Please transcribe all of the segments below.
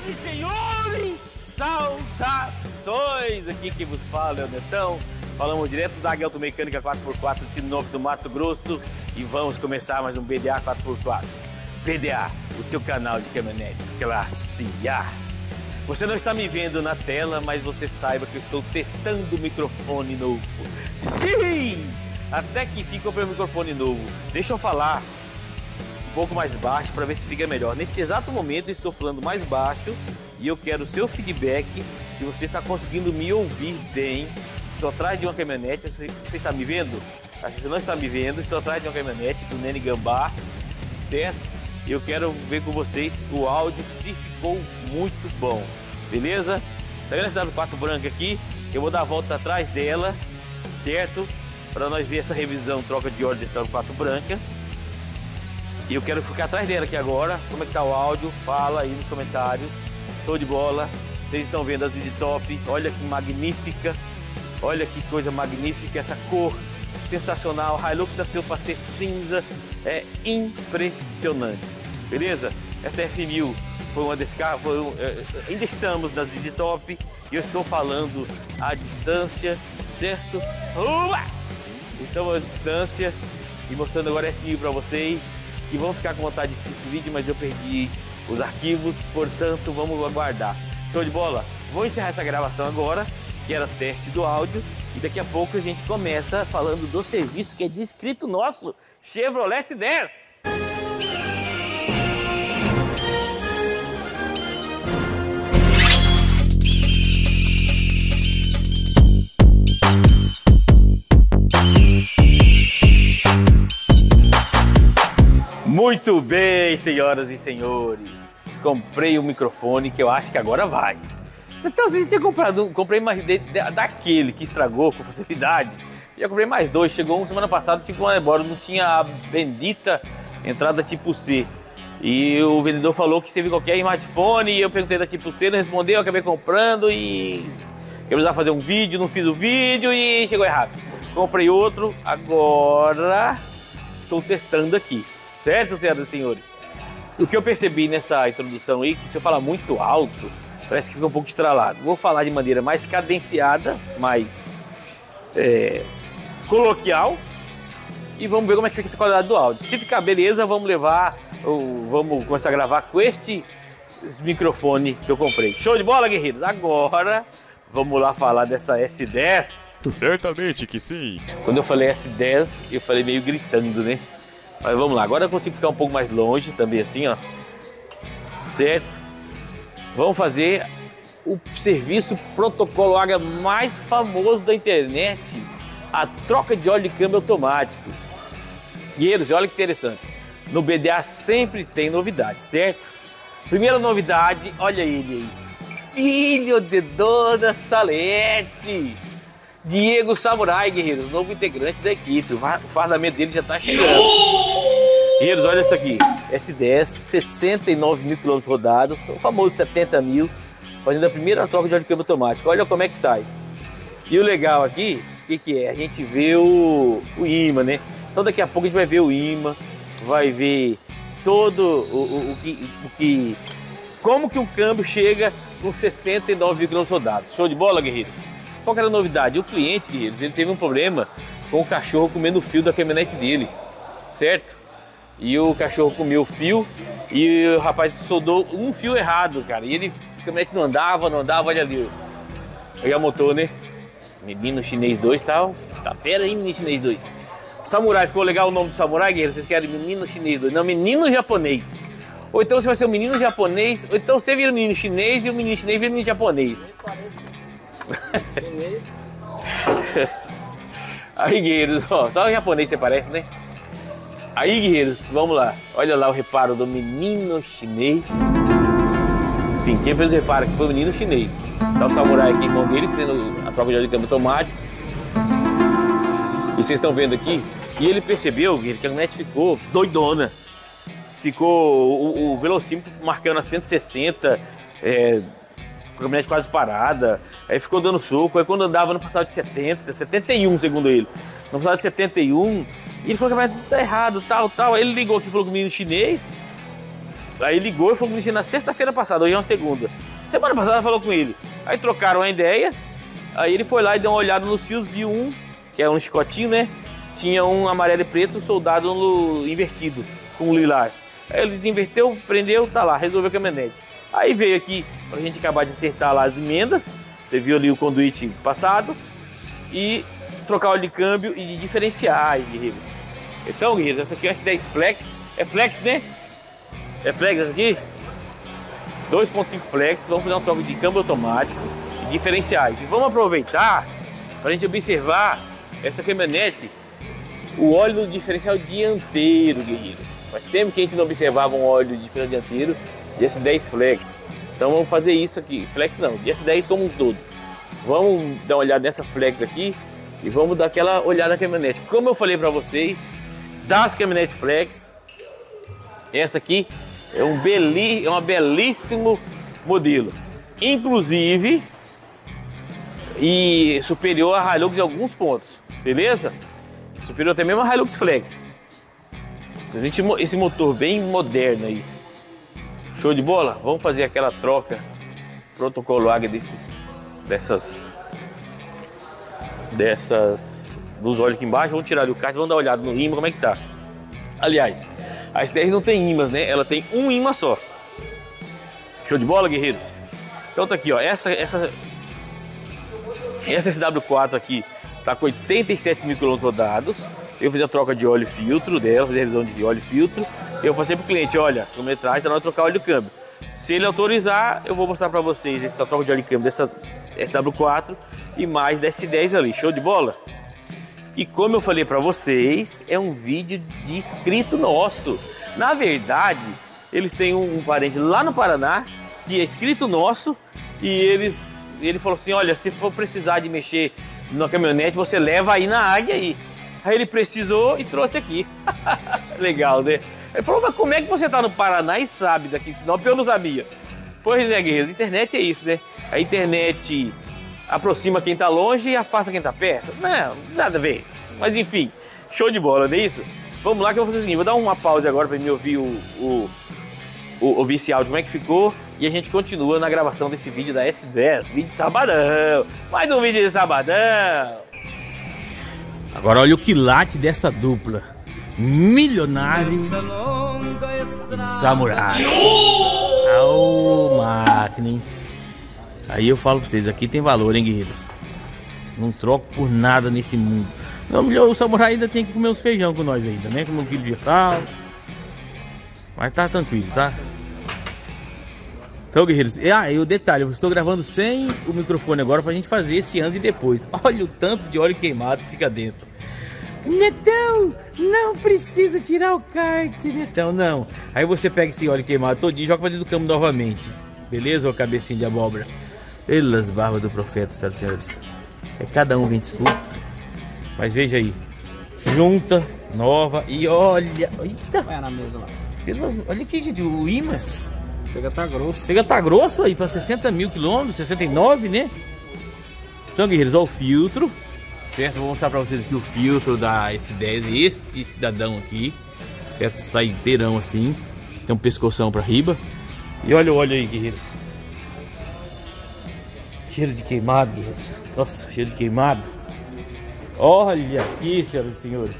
Senhoras e senhores, saudações! Aqui quem vos fala é o Netão. Falamos direto da Aguelto Mecânica 4x4 de Sinop do Mato Grosso e vamos começar mais um BDA 4x4. BDA, o seu canal de caminhonetes classe A. Você não está me vendo na tela, mas você saiba que eu estou testando o microfone novo. Sim! Até que fica o meu microfone novo. Deixa eu falar um pouco mais baixo para ver se fica melhor. Neste exato momento eu estou falando mais baixo e eu quero o seu feedback se você está conseguindo me ouvir bem. Estou atrás de uma caminhonete, você, você está me vendo? Que você não está me vendo, estou atrás de uma caminhonete do Nene Gambá, certo? Eu quero ver com vocês o áudio se ficou muito bom, beleza? Tá vendo essa W4 branca aqui? Eu vou dar a volta atrás dela, certo? Para nós ver essa revisão, troca de óleo desse W4 branca. E eu quero ficar atrás dela aqui agora. Como é que tá o áudio? Fala aí nos comentários. Show de bola. Vocês estão vendo a ZZ Top. Olha que magnífica. Olha que coisa magnífica essa cor sensacional. Hilux nasceu para ser cinza. É impressionante. Beleza? Essa F1000 foi uma desse carro. Foi um, é, ainda estamos na ZZ Top. E eu estou falando à distância, certo? Uba! Estamos à distância e mostrando agora F1000 para vocês que vão ficar com vontade de assistir esse vídeo, mas eu perdi os arquivos, portanto vamos aguardar. Show de bola? Vou encerrar essa gravação agora, que era teste do áudio, e daqui a pouco a gente começa falando do serviço que é descrito nosso Chevrolet S10. Muito bem, senhoras e senhores. Comprei um microfone que eu acho que agora vai. Então, se tinha comprado, comprei mais de, de, daquele que estragou com facilidade. Já comprei mais dois. Chegou um semana passada, tipo, embora, não tinha a bendita entrada tipo C. E o vendedor falou que servia qualquer smartphone. E eu perguntei da tipo C, não respondeu, eu acabei comprando e. Eu precisava fazer um vídeo, não fiz o vídeo e chegou errado. Comprei outro, agora estou testando aqui. Certo, senhoras e senhores? O que eu percebi nessa introdução aí, que se eu falar muito alto, parece que fica um pouco estralado. Vou falar de maneira mais cadenciada, mais é, coloquial, e vamos ver como é que fica essa qualidade do áudio. Se ficar beleza, vamos levar, ou vamos começar a gravar com este microfone que eu comprei. Show de bola, guerreiros? Agora vamos lá falar dessa S10. Certamente que sim. Quando eu falei S10, eu falei meio gritando, né? Mas vamos lá, agora eu consigo ficar um pouco mais longe também assim, ó. Certo? Vamos fazer o serviço protocolo água mais famoso da internet, a troca de óleo de câmbio automático. Guerreiros, olha que interessante. No BDA sempre tem novidade, certo? Primeira novidade, olha ele aí. Filho de Dona Salete. Diego Samurai, guerreiros, novo integrante da equipe. O fardamento dele já está chegando. Guerreiros, olha isso aqui. S10, 69 mil quilômetros rodados, o famoso 70 mil, fazendo a primeira troca de óleo de câmbio automático. Olha como é que sai. E o legal aqui, o que, que, é? A gente vê o, o imã, né? Então daqui a pouco a gente vai ver o imã, vai ver todo o, o, o, que, o que. Como que um câmbio chega com 69 mil quilômetros rodados. Show de bola, guerreiros? Qual era a novidade? O cliente, guerreiros, ele teve um problema com o cachorro comendo o fio da caminhonete dele, certo? E o cachorro comeu o fio e o rapaz soldou um fio errado, cara. E ele, a caminhonete não andava, não andava, olha ali. Aí a motor, né? Menino Chinês 2 tá, tá fera aí, Menino Chinês 2. Samurai, ficou legal o nome do Samurai, guerreiro? Vocês querem Menino Chinês 2? Não, Menino Japonês. Ou então você vai ser o menino japonês, ou então você vira o menino chinês e o menino chinês vira o menino japonês. Aí, guerreiros, ó, só o japonês você parece, né? Aí, guerreiros, vamos lá. Olha lá o reparo do menino chinês. Sim, quem fez o reparo aqui foi o menino chinês. Tá o samurai aqui, irmão dele, fez a troca de óleo de câmbio automático. E vocês estão vendo aqui. E ele percebeu que a caminhonete ficou doidona. Ficou o, o velocímetro marcando a 160, é, caminhonete quase parada. Aí ficou dando soco. Aí quando andava no passado de 70, 71 segundo ele. No passado de 71, e ele falou que tá errado, tal, tal. Aí ele ligou aqui, falou com o menino chinês. Aí ligou e foi mexer na sexta-feira passada, hoje é uma segunda. Semana passada falou com ele. Aí trocaram a ideia. Aí ele foi lá e deu uma olhada nos fios, viu um, que é um chicotinho, né? Tinha um amarelo e preto soldado no invertido, com lilás. Aí ele desinverteu, prendeu, tá lá, resolveu a caminhonete. Aí veio aqui pra gente acabar de acertar lá as emendas. Você viu ali o conduíte passado. E trocar óleo de câmbio e de diferenciais, guerreiros. Então, guerreiros, essa aqui é uma S10 Flex. É Flex, né? É Flex essa aqui? 2.5 Flex. Vamos fazer uma troca de câmbio automático e diferenciais. E vamos aproveitar para a gente observar essa caminhonete, o óleo do diferencial dianteiro, guerreiros. Faz tempo que a gente não observava um óleo de diferencial dianteiro de S10 Flex. Então vamos fazer isso aqui. Flex não, de S10 como um todo. Vamos dar uma olhada nessa Flex aqui e vamos dar aquela olhada na caminhonete. Como eu falei para vocês, das caminhonetes Flex, essa aqui é um, beli, é um belíssimo modelo. Inclusive, e superior à Hilux em alguns pontos, beleza? Superior até mesmo à Hilux Flex. Esse motor bem moderno aí. Show de bola? Vamos fazer aquela troca protocolo desses, dessas dessas dos olhos aqui embaixo, vamos tirar o kart, vamos dar uma olhada no imã, como é que tá. Aliás, a STR não tem imãs, né? Ela tem um imã só. Show de bola, guerreiros? Então tá aqui, ó, essa essa essa SW4 aqui tá com 87 mil quilômetros rodados. Eu fiz a troca de óleo filtro dela, fiz a revisão de óleo filtro. Eu passei pro cliente, olha, a quilometragem tá na hora de trocar óleo de câmbio. Se ele autorizar, eu vou mostrar para vocês essa troca de óleo de câmbio dessa SW4 e mais da S10 ali. Show de bola? E como eu falei para vocês, é um vídeo de inscrito nosso. Na verdade, eles têm um, um parente lá no Paraná que é inscrito nosso e eles ele falou assim: "Olha, se for precisar de mexer na caminhonete, você leva aí na Águia aí". Aí ele precisou e trouxe aqui. Legal, né? Ele falou: "Mas como é que você tá no Paraná e sabe daqui? Senão eu não sabia". Pois é, guerreiros, internet é isso, né? A internet aproxima quem está longe e afasta quem está perto. Não, nada a ver. Mas enfim, show de bola, não é isso? Vamos lá que eu vou fazer o seguinte, vou dar uma pausa agora para me ouvir o, o, o, ouvir esse áudio, como é que ficou. E a gente continua na gravação desse vídeo da S10, vídeo de sabadão. Mais um vídeo de sabadão. Agora olha o quilate dessa dupla. Milionário samurai. Oh, máquina, hein? Aí eu falo pra vocês, aqui tem valor, hein, guerreiros? Não troco por nada nesse mundo. Não, melhor, o samurai ainda tem que comer uns feijão com nós ainda, né? Comer um quilo de sal. Mas tá tranquilo, tá? Então, guerreiros, ah, e o detalhe, eu estou gravando sem o microfone agora pra gente fazer esse antes e depois. Olha o tanto de óleo queimado que fica dentro. Netão, não precisa tirar o kart, Netão, não. Aí você pega esse óleo queimado todinho e joga pra dentro do campo novamente. Beleza, ô cabecinha de abóbora? Pelas barbas do profeta, senhoras e senhores. É cada um que escuta. Mas veja aí. Junta, nova e olha. Eita! Vai na mesa lá. Olha aqui, gente, o imã. Chega a tá grosso. Chega a tá grosso aí para 60 mil quilômetros, 69, né? Então, guerreiros, olha o filtro. Certo? Vou mostrar para vocês aqui o filtro da S10. Este cidadão aqui. Certo? Sai inteirão assim. Tem um pescoção para riba. E olha o óleo aí, guerreiros. Cheiro de queimado, guerreiros. Nossa, cheiro de queimado. Olha aqui, senhoras e senhores.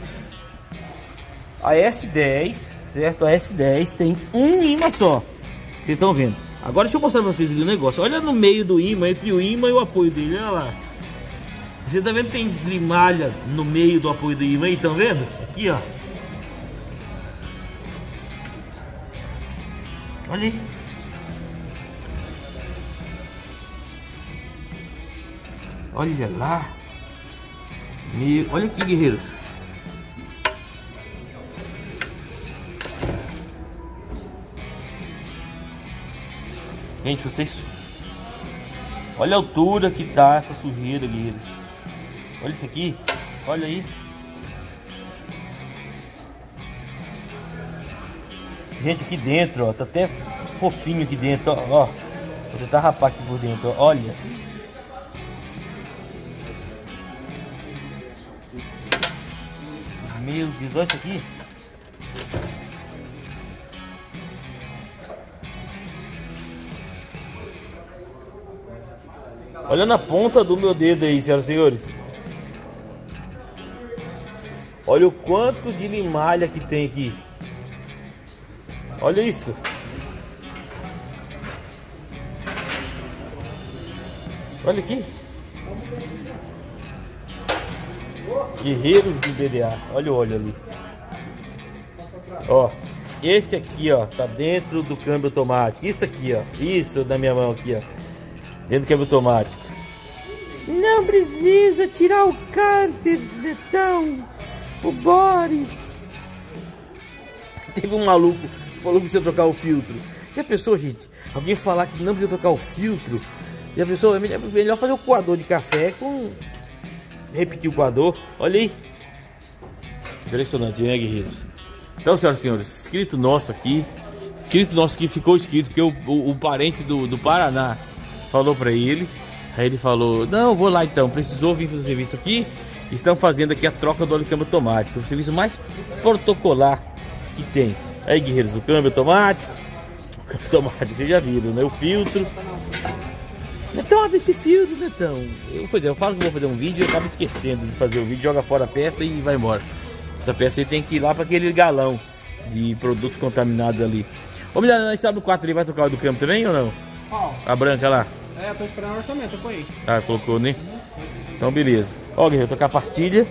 A S10, certo? A S10 tem um imã só. Vocês estão vendo. Agora deixa eu mostrar pra vocês o negócio. Olha no meio do imã, entre o imã e o apoio dele. Olha lá. Você tá vendo que tem limalha no meio do apoio do imã aí? Estão vendo? Aqui, ó. Olha aí. Olha lá. Olha aqui, guerreiros. Gente, vocês... Olha a altura que tá essa sujeira, guerreiros. Olha isso aqui. Olha aí. Gente, aqui dentro, ó. Tá até fofinho aqui dentro, ó. ó. Vou tentar rapar aqui por dentro, ó. Olha. Meu Deus, olha isso aqui. Olha na ponta do meu dedo aí, senhoras e senhores. Olha o quanto de limalha que tem aqui. Olha isso. Olha aqui. Guerreiros de BDA. Olha o óleo ali. Ó. Esse aqui, ó, tá dentro do câmbio automático. Isso aqui, ó. Isso da minha mão aqui, ó. Dentro do câmbio automático. Não precisa tirar o cárter, Netão. O Boris. Teve um maluco que falou que precisa trocar o filtro. Já pensou, gente? Alguém falar que não precisa trocar o filtro? Já pensou? É melhor fazer o coador de café com. Repetir o coador. Olha aí. Impressionante, né, guerreiros? Então, senhoras e senhores, inscrito nosso aqui. Inscrito nosso que ficou escrito que o, o, o parente do, do Paraná falou para ele. Aí ele falou: Não, vou lá então. Precisou vir fazer o serviço aqui. Estão fazendo aqui a troca do óleo câmbio automático. O serviço mais protocolar que tem. Aí, guerreiros, o câmbio automático. O câmbio automático, vocês já viram, né? O filtro. Netão, abre esse filtro, Netão. Eu, pois é, eu falo que vou fazer um vídeo e acabo esquecendo de fazer o vídeo, joga fora a peça e vai embora. Essa peça aí tem que ir lá para aquele galão de produtos contaminados ali. Ô, mulher, na SW4 ali vai trocar o do câmbio também ou não? Ó. A branca lá. É, eu tô esperando o orçamento, eu põe. Ah, colocou, né? Então, beleza. Ó, guerreiro, trocar a pastilha.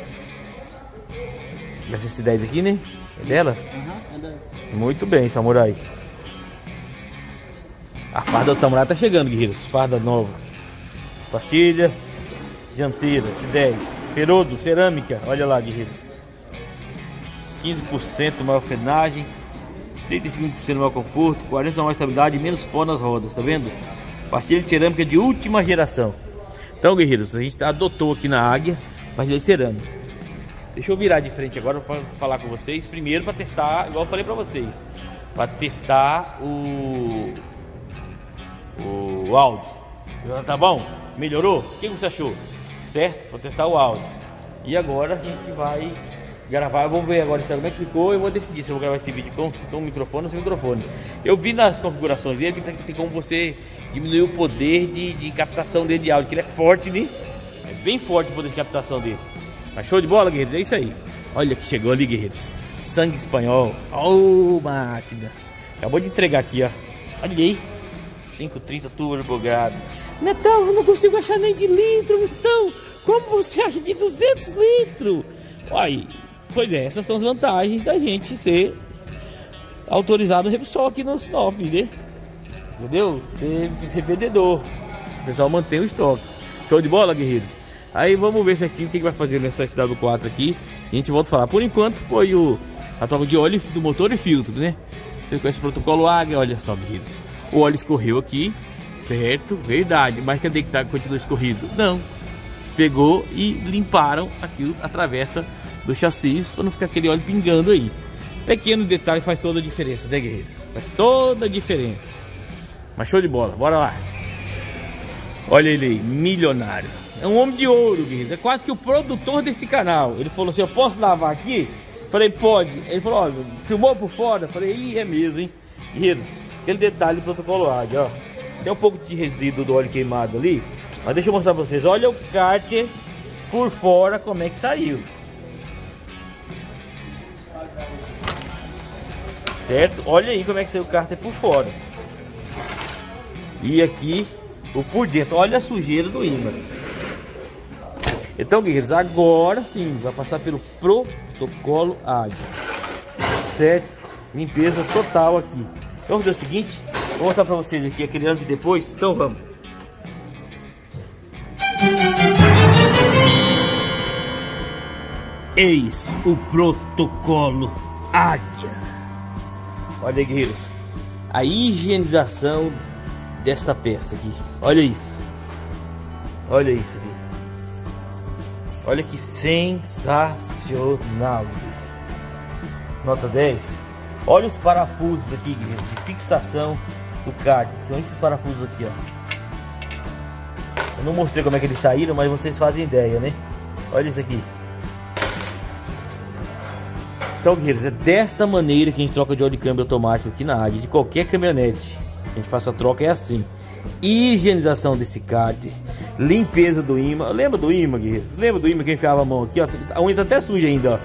Ser 10 aqui, né? É dela? Aham, é. Muito bem, samurai. A farda do samurai tá chegando, guerreiros. Farda nova. Pastilha. Dianteira, S10. Ferodo, cerâmica. Olha lá, guerreiros. 15% maior frenagem. 35% maior conforto. 40% maior estabilidade e menos pó nas rodas, tá vendo? Pastilha de cerâmica de última geração. Então, guerreiros, a gente adotou aqui na Águia pastilha de cerâmica. Deixa eu virar de frente agora para falar com vocês. Primeiro para testar, igual eu falei para vocês, para testar o o áudio. Tá bom? Melhorou? O que você achou? Certo? Vou testar o áudio. E agora a gente vai gravar. Vamos ver agora como é que ficou. Eu vou decidir se eu vou gravar esse vídeo com, com microfone ou sem microfone. Eu vi nas configurações dele que tem como você diminuir o poder de, de captação dele de áudio, que ele é forte, né? É bem forte o poder de captação dele. Mas show de bola, guerreiros? É isso aí. Olha que chegou ali, guerreiros. Sangue espanhol. Oh, máquina. Acabou de entregar aqui, ó. Olha aí. 530 turbo grado. Netão, eu não consigo achar nem de litro, Netão. Como você acha de 200 litros? Olha, pois é, essas são as vantagens da gente ser autorizado Repsol aqui no Sinop, né? Entendeu? Ser revendedor. O pessoal mantém o estoque. Show de bola, guerreiros? Aí vamos ver certinho o que, vai fazer nessa SW4 aqui. E a gente volta a falar. Por enquanto foi o, a troca de óleo do motor e filtro, né? Você conhece o protocolo Águia, olha só, guerreiros. O óleo escorreu aqui, certo? Verdade. Mas cadê que tá, continua escorrido? Não. Pegou e limparam aqui a travessa do chassi para não ficar aquele óleo pingando aí. Pequeno detalhe faz toda a diferença, né, guerreiros? Faz toda a diferença. Mas show de bola, bora lá. Olha ele aí, milionário. É um homem de ouro, guerreiros. É quase que o produtor desse canal. Ele falou assim: Eu posso lavar aqui? Falei, pode. Ele falou: Olha, filmou por fora? Falei, ih, é mesmo, hein? Guerreiros, aquele detalhe protocolo águia, ó. Tem um pouco de resíduo do óleo queimado ali. Mas deixa eu mostrar pra vocês. Olha o cárter por fora como é que saiu. Certo? Olha aí como é que saiu o cárter por fora. E aqui o por dentro. Olha a sujeira do ímã. Então, guerreiros, agora sim vai passar pelo protocolo águia. Certo? Limpeza total aqui. Então, vamos fazer o seguinte: vou mostrar para vocês aqui aquele antes e depois. Então, vamos. Eis o protocolo águia. Olha, guerreiros, a higienização desta peça aqui. Olha isso. Olha isso aqui. Olha que sensacional. Nota 10. Olha os parafusos aqui, guerreiros, de fixação do kart. São esses parafusos aqui, ó. Eu não mostrei como é que eles saíram, mas vocês fazem ideia, né? Olha isso aqui. Então, guerreiros, é desta maneira que a gente troca de óleo de câmbio automático aqui na área de qualquer caminhonete. A gente faz a troca é assim. Higienização desse kart, limpeza do imã. Lembra do imã, guerreiros? Lembra do imã que enfiava a mão aqui, ó? A unha tá até suja ainda, ó.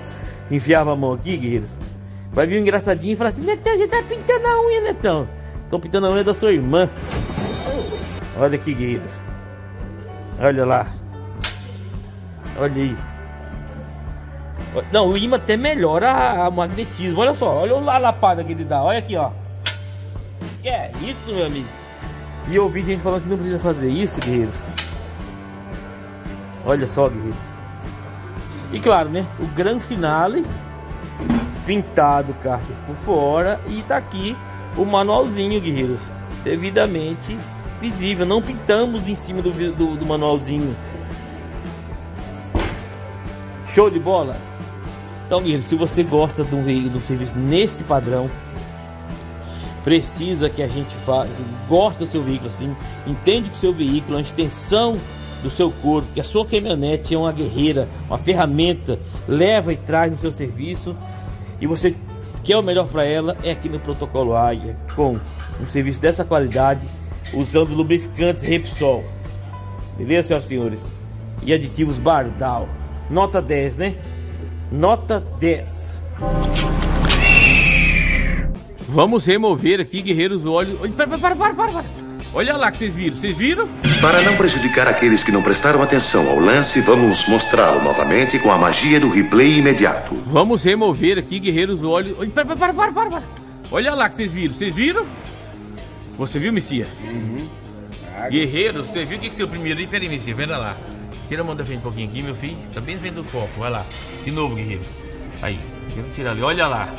Enfiava a mão aqui, guerreiros. Vai vir um engraçadinho e falar assim: Netão, gente tá pintando a unha, Netão. Tô pintando a unha da sua irmã. Olha aqui, guerreiros. Olha lá. Olha aí. Não, o imã até melhora o magnetismo. Olha só, olha a lapada que ele dá. Olha aqui, ó. Que é isso, meu amigo? E eu ouvi gente falando que não precisa fazer isso, guerreiros. Olha só, guerreiros. E claro, né? O grande finale pintado cárter por fora e tá aqui o manualzinho, guerreiros, devidamente visível. Não pintamos em cima do, do, do manualzinho. Show de bola? Então, guerreiros, se você gosta de um de um serviço nesse padrão, precisa que a gente faça, gosta do seu veículo assim, entende que o seu veículo é uma extensão do seu corpo, que a sua caminhonete é uma guerreira, uma ferramenta, leva e traz no seu serviço e você quer o melhor para ela, é aqui no Protocolo Águia, com um serviço dessa qualidade, usando lubrificantes Repsol. Beleza, senhoras e senhores? E aditivos Bardal. Nota 10, né? Nota 10. Vamos remover aqui, guerreiros, o óleo. Para, para, para, para, para. Olha lá que vocês viram. Vocês viram? Para não prejudicar aqueles que não prestaram atenção ao lance, vamos mostrá-lo novamente com a magia do replay imediato. Vamos remover aqui, guerreiros, o óleo. Para, para, para, para, para. Olha lá que vocês viram. Vocês viram? Você viu, Messia? Uhum. Guerreiros, você viu o que que seu primeiro aí? Peraí, Messia, venda lá. Tira a mão da frente um pouquinho aqui, meu filho. Tá bem vendo o foco, vai lá. De novo, guerreiros. Aí, tira tirar ali, olha lá.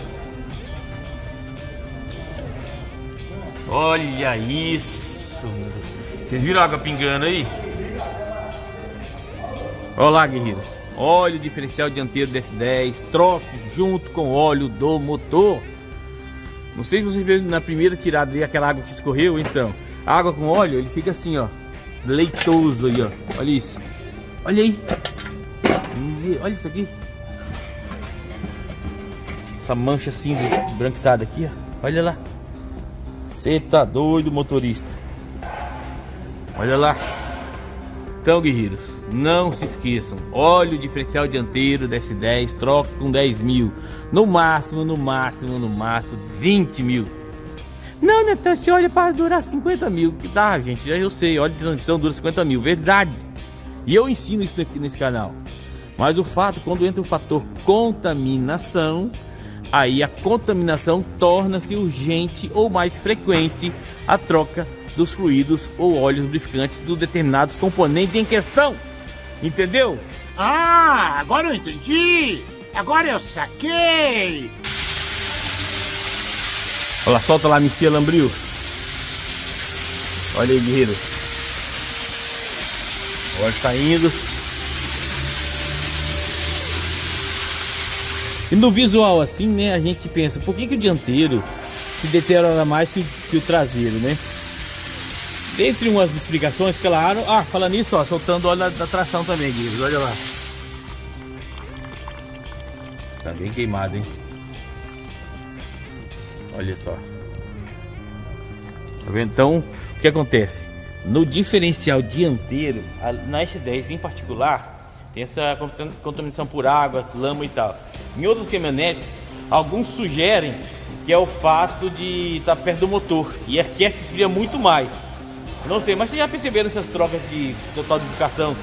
Olha isso. Vocês viram a água pingando aí? Olha lá, guerreiros. Óleo diferencial dianteiro DS10. Troque junto com óleo do motor. Não sei se vocês viram na primeira tirada ali aquela água que escorreu. Então, água com óleo, ele fica assim, ó. Leitoso aí, ó. Olha isso. Olha aí. Olha isso aqui. Essa mancha cinza branquiçada aqui, ó. Olha lá. Você tá doido, motorista. Olha lá. Então, guerreiros, não se esqueçam. Óleo diferencial dianteiro da S10, troque com 10 mil. No máximo, no máximo, no máximo, 20 mil. Não, Netan, se olha para durar 50 mil. Que dá, gente, já eu sei. Óleo de transmissão dura 50 mil. Verdade. E eu ensino isso aqui nesse canal. Mas o fato, quando entra o fator contaminação, aí a contaminação torna-se urgente ou mais frequente a troca dos fluidos ou óleos lubrificantes dos determinados componentes em questão. Entendeu? Ah, agora eu entendi! Agora eu saquei! Olha lá, solta lá, Missia Lambril. Olha aí, guerreiro. O óleo tá indo. E no visual assim, né, a gente pensa, por que, que o dianteiro se deteriora mais que que o traseiro, né? Dentre umas explicações, claro. Ah, falando nisso, ó, soltando óleo da, da tração também, Guilherme. Olha lá. Tá bem queimado, hein? Olha só. Tá vendo? Então, o que acontece? No diferencial dianteiro, na S10 em particular, tem essa contaminação por águas, lama e tal. Em outros caminhonetes, alguns sugerem que é o fato de estar tá perto do motor e aquece e esfria muito mais. Não sei, mas vocês já perceberam essas trocas de total de educação?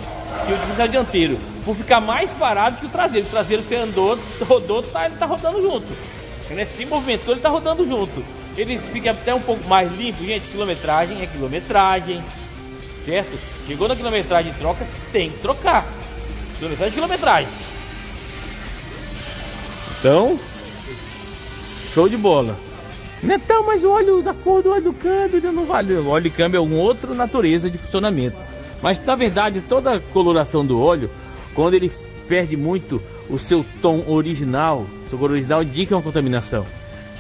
Que o diferencial dianteiro, por ficar mais parado que o traseiro. O traseiro que andou, rodou, tá, ele tá rodando junto. Né? Se movimentou, ele tá rodando junto. Ele fica até um pouco mais limpo, gente. Quilometragem é quilometragem. Certo? Chegou na quilometragem de troca, tem que trocar. Quilometragem é quilometragem. Então, show de bola. Netão, mas o óleo da cor do óleo do câmbio não vale. O óleo de câmbio é uma outra natureza de funcionamento. Mas na verdade, toda a coloração do óleo, quando ele perde muito o seu tom original, seu cor original indica uma contaminação.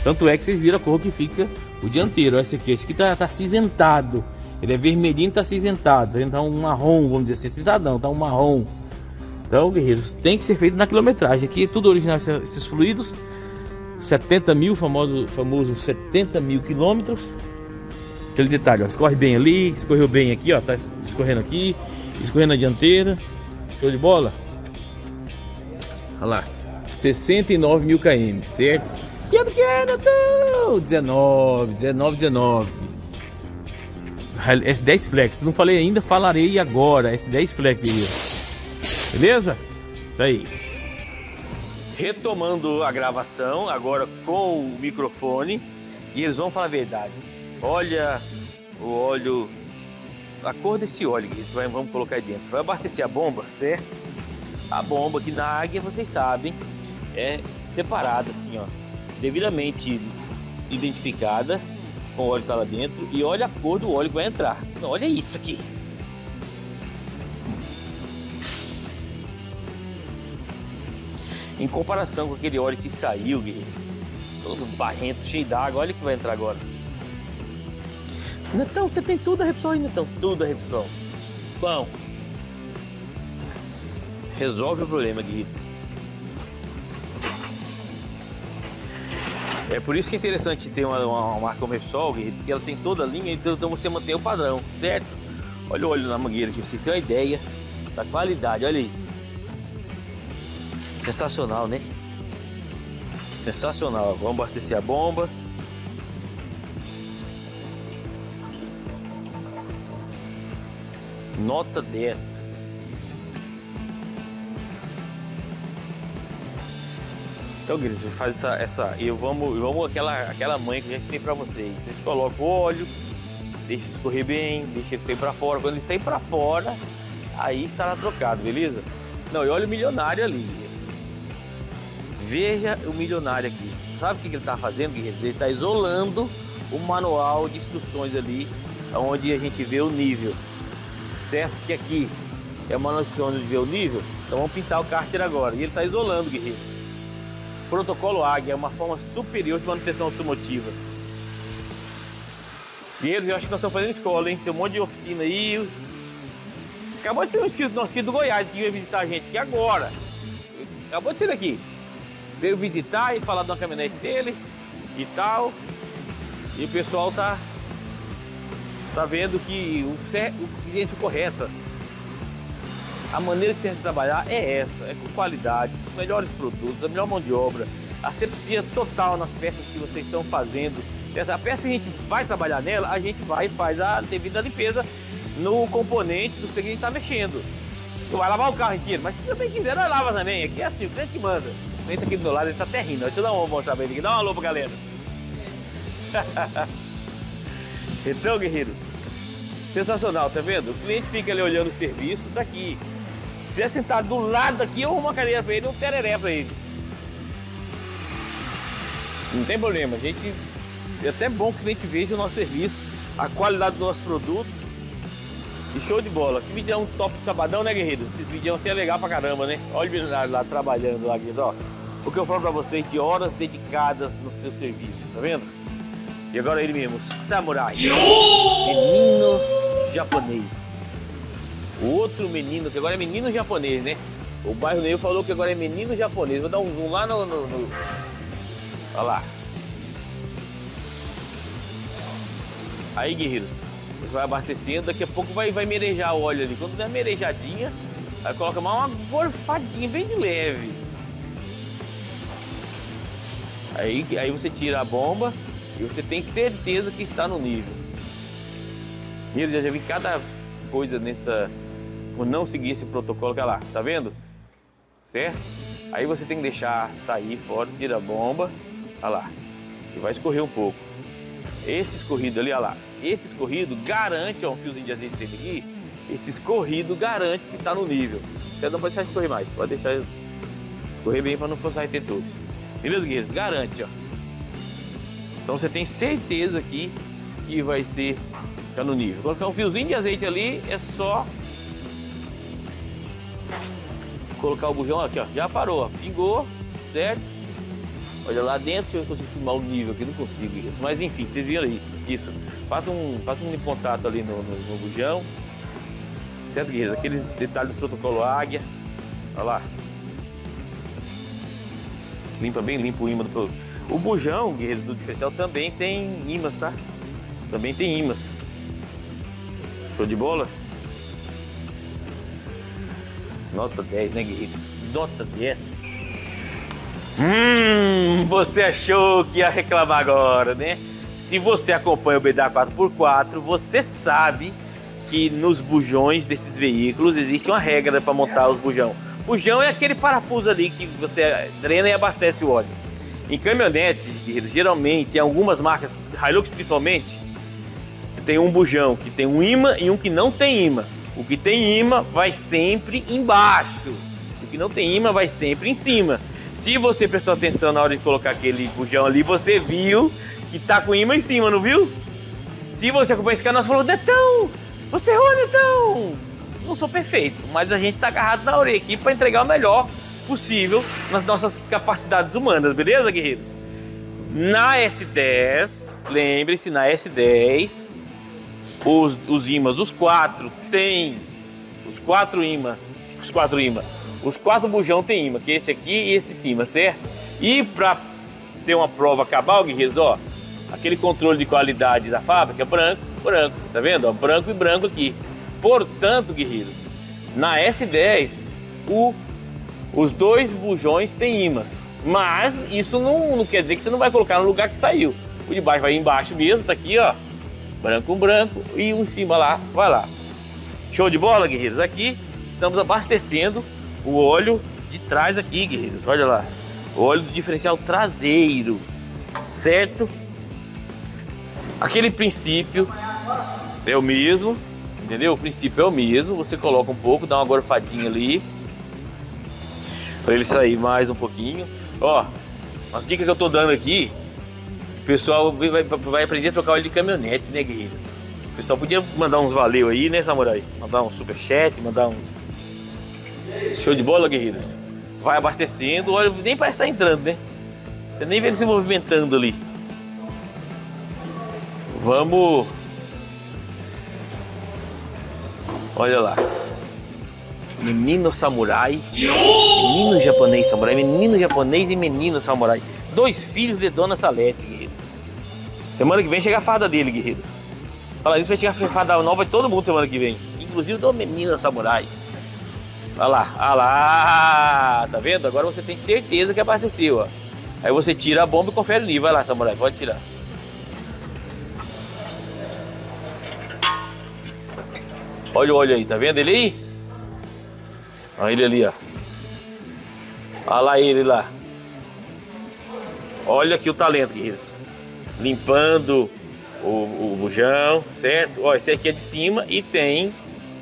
Tanto é que vocês viram a cor que fica o dianteiro. Esse aqui, esse aqui tá, tá cinzentado. Ele é vermelhinho, tá cinzentado. Ele tá um marrom, vamos dizer assim, não, tá um marrom. Então, guerreiros, tem que ser feito na quilometragem. Aqui é tudo original, esses fluidos 70 mil, famoso, famoso 70 mil quilômetros. Aquele detalhe, ó, escorre bem ali, escorreu bem aqui, ó, tá escorrendo aqui. Escorrendo na dianteira. Show de bola? Olha lá. 69 mil km, certo? Que ano que é, Natal? 19, 19, 19. S10 Flex, não falei ainda, falarei agora. S10 Flex, beleza? Isso aí. Retomando a gravação, agora com o microfone, e eles vão falar a verdade. Olha o óleo, a cor desse óleo que vai, vamos colocar aí dentro. Vai abastecer a bomba, certo? A bomba que na águia, vocês sabem, é separada assim, ó, devidamente identificada com o óleo que tá lá dentro e olha a cor do óleo que vai entrar. olha isso aqui. Em comparação com aquele óleo que saiu, guerreiros, todo barrento, cheio d'água, olha o que vai entrar agora. Netão, você tem tudo a Repsol aí, Netão? Tudo a Repsol. Bom, resolve o problema, guerreiros. É por isso que é interessante ter uma, uma, uma marca como Repsol, guerreiros, que ela tem toda a linha, então, então você mantém o padrão, certo? Olha o óleo na mangueira aqui, vocês têm uma ideia da qualidade, olha isso. Sensacional, né? Sensacional. Vamos abastecer a bomba. Nota 10. Então, Gris, faz essa, essa e vamos, vamos aquela, aquela mãe que eu já ensinei para vocês. Vocês colocam o óleo, deixa escorrer bem, deixa ele sair para fora. Quando ele sair para fora, aí estará trocado, beleza? Não, e olha o milionário ali. Veja o milionário aqui. Sabe o que ele está fazendo, Guilherme? Ele está isolando o manual de instruções ali, onde a gente vê o nível. Certo? Que aqui é uma noção de ver o nível. Então vamos pintar o cárter agora. E ele está isolando, guerreiro. Protocolo Águia é uma forma superior de manutenção automotiva. Guerreiros, eu acho que nós estamos fazendo escola, hein? Tem um monte de oficina aí, Acabou de ser um inscrito nosso aqui do Goiás que veio visitar a gente aqui agora. Acabou de ser daqui. Veio visitar e falar da caminhonete dele e tal. E o pessoal tá, tá vendo que o, o gente correta. A maneira que você tem trabalhar é essa, é com qualidade, os melhores produtos, a melhor mão de obra, a asepsia total nas peças que vocês estão fazendo. Essa peça que a gente vai trabalhar nela, a gente vai e faz a devida limpeza no componente do que a gente está mexendo. Tu vai lavar o carro inteiro, mas se também quiser, nós lava também. Aqui é assim, o cliente que manda. Cliente aqui do meu lado, ele tá até rindo. Deixa eu dar uma mostrar pra ele aqui. Dá um alô pra galera. então, guerreiro, sensacional, tá vendo? O cliente fica ali olhando o serviço daqui. Se quiser sentar do lado aqui, eu arrumo uma cadeira pra ele, um tereré pra ele. Não tem problema, a gente. É até bom que o cliente veja o nosso serviço, a qualidade dos nossos produtos e show de bola. Que vídeo é um top de sabadão, né, guerreiro? Esses vídeos assim é legal pra caramba, né? Olha o milionário lá trabalhando lá, guerreiro, ó. O que eu falo pra vocês de horas dedicadas no seu serviço, tá vendo? E agora ele mesmo, samurai. Menino japonês. O outro menino, que agora é menino japonês, né? O bairro Neil falou que agora é menino japonês. Vou dar um zoom lá no... no, no... Olha lá. Aí, guerreiros. Você vai abastecendo, daqui a pouco vai, vai merejar o óleo ali. Quando der merejadinha, aí coloca mais uma gorfadinha bem de leve. Aí, aí você tira a bomba e você tem certeza que está no nível. E eu já vi cada coisa nessa. Por não seguir esse protocolo, olha lá, tá vendo? Certo? Aí você tem que deixar sair fora, tira a bomba, olha lá. E vai escorrer um pouco. Esse escorrido ali, olha lá. Esse escorrido garante, ó, um fiozinho de azeite sempre aqui. Esse escorrido garante que está no nível. Você não pode deixar escorrer mais, pode deixar escorrer bem para não forçar retentores. Beleza, guerreiros? Garante, ó. Então você tem certeza aqui que vai ser ficar no nível. Quando ficar um fiozinho de azeite ali, é só colocar o bujão aqui, ó. Já parou, ó. Pingou, certo? Olha lá dentro, se eu consigo filmar o nível aqui, não consigo isso. Mas enfim, vocês viram aí. Isso. Passa um, passa um contato ali no, no, no bujão. Certo, guerreiros? Aqueles detalhes do protocolo águia. Olha lá. Limpa bem limpo o imã do produto. O bujão, guerreiro, do diferencial também tem imãs, tá? Também tem imãs. Show de bola? Nota 10, né, guerreiros? Nota 10. Hum, você achou que ia reclamar agora, né? Se você acompanha o BDA 4x4, você sabe que nos bujões desses veículos existe uma regra para montar os bujão. Bujão é aquele parafuso ali que você drena e abastece o óleo. Em caminhonetes, geralmente, em algumas marcas, Hilux principalmente, tem um bujão que tem um imã e um que não tem imã. O que tem imã vai sempre embaixo. O que não tem imã vai sempre em cima. Se você prestou atenção na hora de colocar aquele bujão ali, você viu que tá com imã em cima, não viu? Se você acompanha esse canal, você falou, Netão, você errou, Netão. Não sou perfeito, mas a gente tá agarrado na orelha aqui para entregar o melhor possível nas nossas capacidades humanas, beleza, guerreiros? Na S10, lembre-se, na S10, os, os imãs, os quatro tem os quatro imãs, os quatro imãs, os quatro bujão tem imã, que é esse aqui e esse de cima, certo? E para ter uma prova cabal, guerreiros, ó, aquele controle de qualidade da fábrica, branco, branco, tá vendo? Ó, branco e branco aqui. Portanto, guerreiros, na S10, o, os dois bujões têm imãs, mas isso não, não quer dizer que você não vai colocar no lugar que saiu. O de baixo vai embaixo mesmo, tá aqui, ó, branco com branco e um em cima lá, vai lá. Show de bola, guerreiros? Aqui estamos abastecendo o óleo de trás aqui, guerreiros. Olha lá. O óleo do diferencial traseiro, certo? Aquele princípio é o mesmo, entendeu? O princípio é o mesmo. Você coloca um pouco, dá uma gorfadinha ali para ele sair mais um pouquinho. Ó, as dicas que eu tô dando aqui o pessoal vai, vai aprender a trocar óleo de caminhonete, né, guerreiros? O pessoal podia mandar uns valeu aí, né, Samurai? Mandar um superchat, mandar uns. Show de bola, guerreiros. Vai abastecendo, o óleo nem parece estar tá entrando, né? Você nem vê ele se movimentando ali. Vamos. Olha lá. Menino samurai, menino japonês samurai, menino japonês e menino samurai. Dois filhos de Dona Salete, guerreiros. Semana que vem chega a fada dele, guerreiros. Fala isso, vai chegar a fada nova de todo mundo semana que vem. Inclusive do menino samurai. Olha lá, olha lá, tá vendo? Agora você tem certeza que abasteceu, ó. Aí você tira a bomba e confere o nível. Vai lá, samurai, pode tirar. Olha o olho aí, tá vendo ele aí? Olha ele ali, ó. Olha lá ele lá. Olha aqui o talento, guerreiros. Limpando o, o bujão, certo? Ó, esse aqui é de cima e tem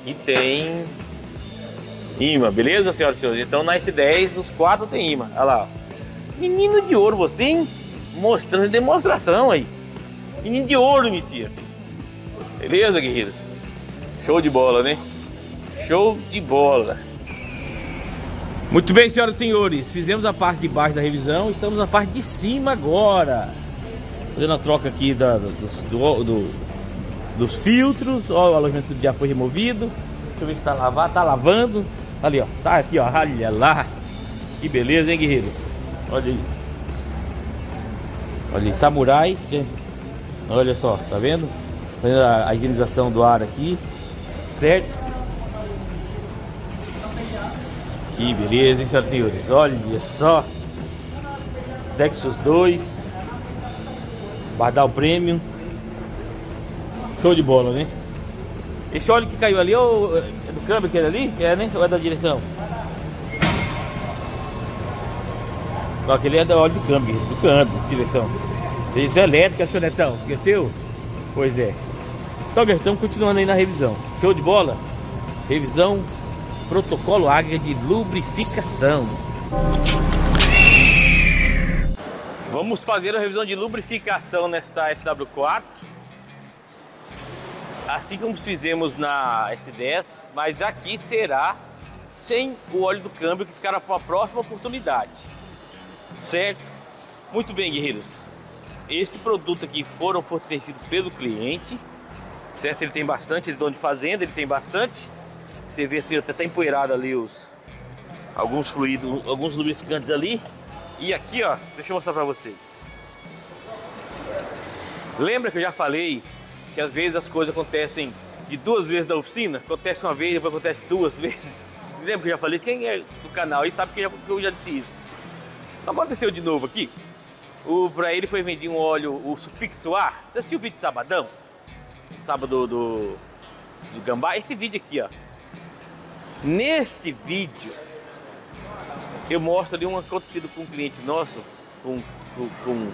e tem imã, beleza, senhoras e senhores? Então na S10 os quatro tem imã. Olha lá. Menino de ouro você, hein? Mostrando demonstração aí. Menino de ouro, Messias. Beleza, guerreiros? Show de bola, né? Show de bola. Muito bem, senhoras e senhores, fizemos a parte de baixo da revisão, estamos na parte de cima agora. Fazendo a troca aqui da, do, do, do, dos filtros, ó, o alojamento já foi removido. Deixa eu ver se tá lavado, tá lavando. Ali, ó, tá aqui, ó, olha lá. Que beleza, hein, guerreiros? Olha aí. Olha aí, samurai. Olha só, tá vendo? Fazendo a, higienização do ar aqui, certo? Que beleza, hein, senhoras e senhores? Olha só. Dexus 2. Bardal Premium. Show de bola, né? Esse óleo que caiu ali é, é do câmbio aquele ali? É, né? Ou é da direção? Não, aquele é do óleo do câmbio, do câmbio, direção. Direção elétrica, seu Netão, esqueceu? Pois é. Então, estamos continuando aí na revisão. Show de bola? Revisão protocolo Águia de lubrificação. Vamos fazer a revisão de lubrificação nesta SW4. Assim como fizemos na S10, mas aqui será sem o óleo do câmbio que ficará para uma próxima oportunidade. Certo? Muito bem, guerreiros. Esse produto aqui foram fornecidos pelo cliente. Certo? Ele tem bastante, ele é dono de fazenda, ele tem bastante. Você vê assim, até tá empoeirado ali os alguns fluidos, alguns lubrificantes ali. E aqui, ó, deixa eu mostrar para vocês. Lembra que eu já falei que às vezes as coisas acontecem de duas vezes na oficina? Acontece uma vez, depois acontece duas vezes, lembra que eu já falei isso? Quem é do canal aí sabe que eu já, disse isso. Aconteceu de novo aqui. O, pra ele foi vendido um óleo, o sufixo A. Você assistiu o vídeo de sabadão? Sábado do, do Gambá? Esse vídeo aqui, ó. Neste vídeo, eu mostro ali um acontecido com um cliente nosso, com, com, com,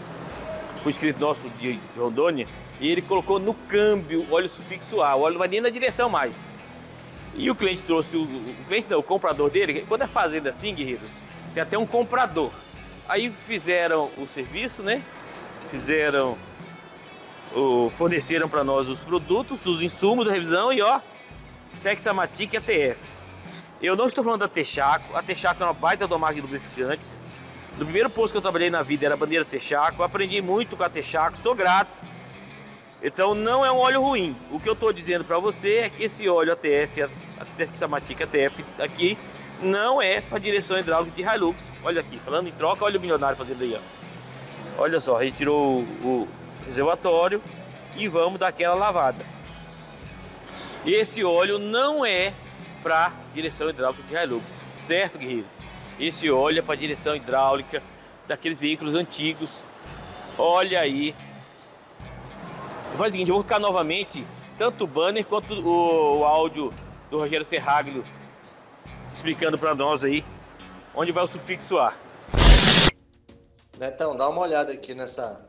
com um inscrito nosso de Rondônia, e ele colocou no câmbio óleo sufixo A. O óleo não vai nem na direção mais. E o cliente trouxe o, o cliente não, o comprador dele, quando é fazenda assim, guerreiros, tem até um comprador. Aí fizeram o serviço, né? Fizeram o, forneceram para nós os produtos, os insumos da revisão e ó, Texamatic ATF. Eu não estou falando da Texaco, a Texaco é uma baita do marca de lubrificantes. No primeiro posto que eu trabalhei na vida era a bandeira Texaco, aprendi muito com a Texaco, sou grato. Então não é um óleo ruim. O que eu estou dizendo para você é que esse óleo ATF, a Texamatic ATF aqui, não é para direção hidráulica de Hilux. Olha aqui, falando em troca, olha o milionário fazendo aí, ó. Olha só, retirou o, o reservatório e vamos dar aquela lavada. Esse óleo não é para direção hidráulica de Hilux, certo, guerreiros? Esse óleo é para direção hidráulica daqueles veículos antigos. Olha aí. Faz o seguinte, eu vou colocar novamente tanto o banner quanto o, o áudio do Rogério Serraglio explicando para nós aí onde vai o sufixo A. Netão, dá uma olhada aqui nessa,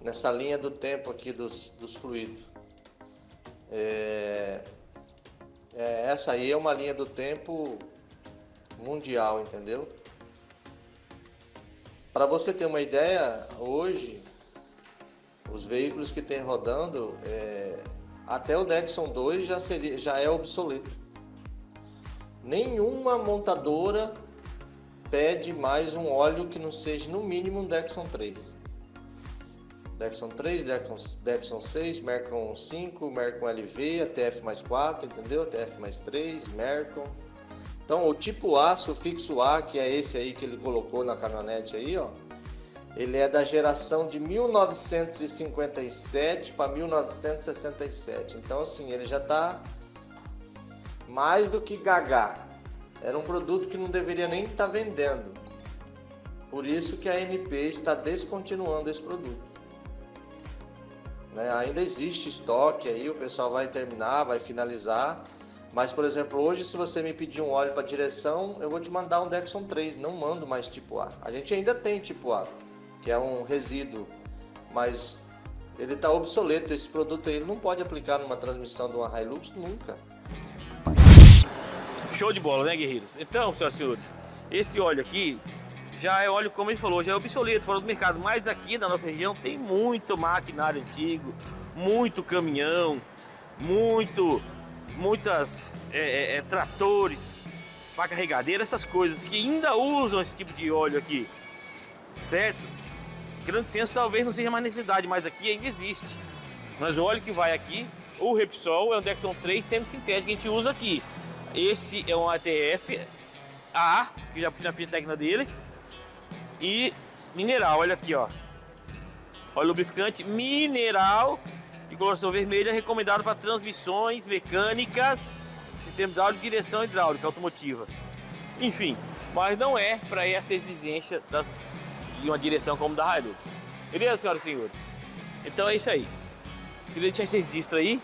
nessa linha do tempo aqui dos, dos fluidos. É, é, essa aí é uma linha do tempo mundial, entendeu? Para você ter uma ideia, hoje os veículos que tem rodando é, até o Nexon 2 já, seria, já é obsoleto nenhuma montadora pede mais um óleo que não seja no mínimo um Dexon 3. Dexon 3, Dexon, Dexon 6, Mercon 5, Mercon LV, ATF mais 4, entendeu? ATF mais 3, Mercon. Então o tipo A, sufixo A, que é esse aí que ele colocou na caminhonete aí, ó. Ele é da geração de 1957 para 1967. Então assim, ele já está mais do que gagar. Era um produto que não deveria nem estar vendendo. Por isso que a MP está descontinuando esse produto. Né? Ainda existe estoque aí, o pessoal vai terminar, vai finalizar. Mas, por exemplo, hoje se você me pedir um óleo para direção, eu vou te mandar um Dexon 3, não mando mais tipo A. A gente ainda tem tipo A, que é um resíduo, mas ele está obsoleto. Esse produto ele não pode aplicar numa transmissão de uma Hilux nunca. Show de bola, né, guerreiros? Então, senhoras e senhores, esse óleo aqui já é óleo, como ele falou, já é obsoleto, fora do mercado. Mas aqui na nossa região tem muito maquinário antigo, muito caminhão, muito, muitas é, é, é tratores para carregadeira, essas coisas que ainda usam esse tipo de óleo aqui, certo? Grande senso talvez não seja mais necessidade, mas aqui ainda existe. Mas o óleo que vai aqui, o Repsol é um Dexon 3 semi-sintético que a gente usa aqui. Esse é um ATF A, que já pus na ficha técnica dele. E mineral, olha aqui, ó. Olha o lubrificante mineral de coloração vermelha recomendado para transmissões mecânicas, sistema hidráulico e direção hidráulica automotiva. Enfim, mas não é para essa exigência das, de uma direção como da Hilux. Beleza, senhoras e senhores? Então é isso aí. Queria deixar esse registro aí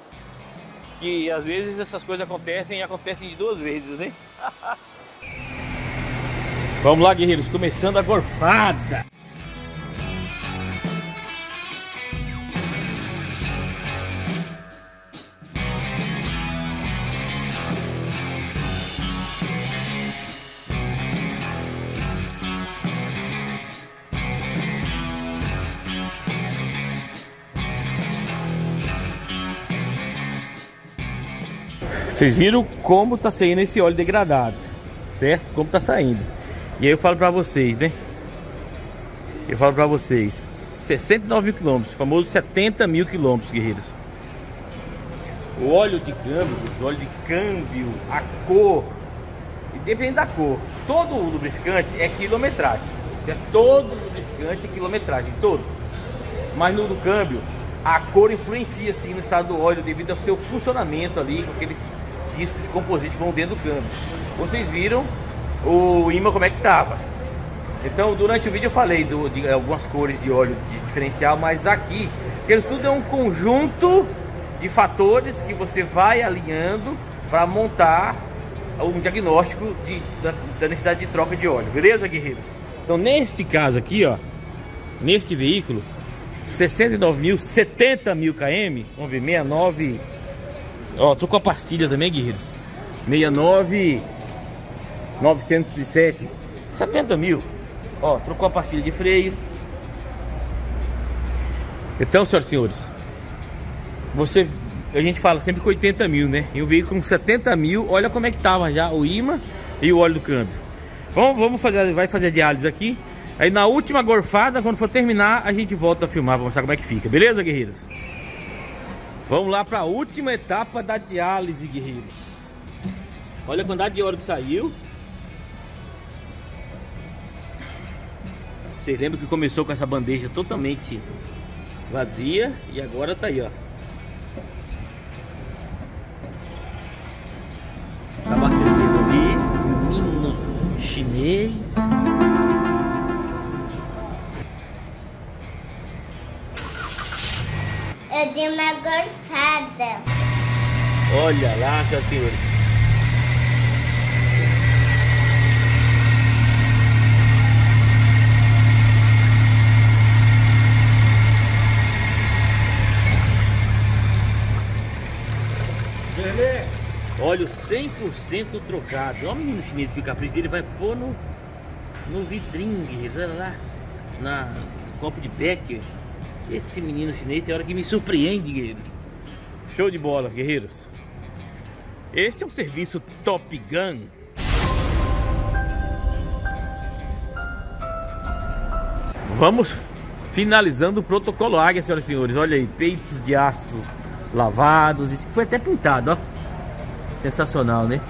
que às vezes essas coisas acontecem e acontecem de duas vezes, né? Vamos lá, guerreiros, começando a gorfada. Vocês viram como tá saindo esse óleo degradado, certo? Como tá saindo. E aí eu falo pra vocês, né? Eu falo pra vocês. 69 mil quilômetros, famoso 70 mil quilômetros, guerreiros. O óleo de câmbio, o óleo de câmbio, a cor, depende da cor. Todo lubrificante é quilometragem. É todo lubrificante é quilometragem, todo. Mas no do câmbio, a cor influencia sim no estado do óleo devido ao seu funcionamento ali, com aqueles discos de composite vão dentro do câmbio. Vocês viram o imã como é que tava. Então, durante o vídeo eu falei do, de algumas cores de óleo de diferencial, mas aqui, tudo é um conjunto de fatores que você vai alinhando para montar um diagnóstico de, da, da, necessidade de troca de óleo, beleza, guerreiros? Então, neste caso aqui, ó, neste veículo, 69 mil, 70 mil km, vamos ver, 69, ó, tô com a pastilha também, guerreiros, 69, 907, 70 mil, ó, trocou a pastilha de freio. Então, senhoras e senhores, você a gente fala sempre com 80 mil, né? E o veículo com 70 mil, olha como é que tava já o imã e o óleo do câmbio. Vamos, vamos fazer, vai fazer a diálise aqui. Aí na última gorfada, quando for terminar, a gente volta a filmar para mostrar como é que fica. Beleza, guerreiros? Vamos lá para a última etapa da diálise, guerreiros. Olha a quantidade de óleo que saiu. Vocês lembram que começou com essa bandeja totalmente vazia e agora tá aí, ó. Tá abastecendo ali. Mino chinês. Uma gorfada. Olha lá, senhoras e senhores. Óleo 100% trocado. Olha o menino chinês que o capricho dele vai pôr no, no vidrinho, lá, na no copo de Becker. Esse menino chinês tem hora que me surpreende, guerreiro. Show de bola, guerreiros. Este é um serviço Top Gun. Vamos finalizando o protocolo Águia, senhoras e senhores. Olha aí, peitos de aço lavados. Isso que foi até pintado, ó. Sensacional, né?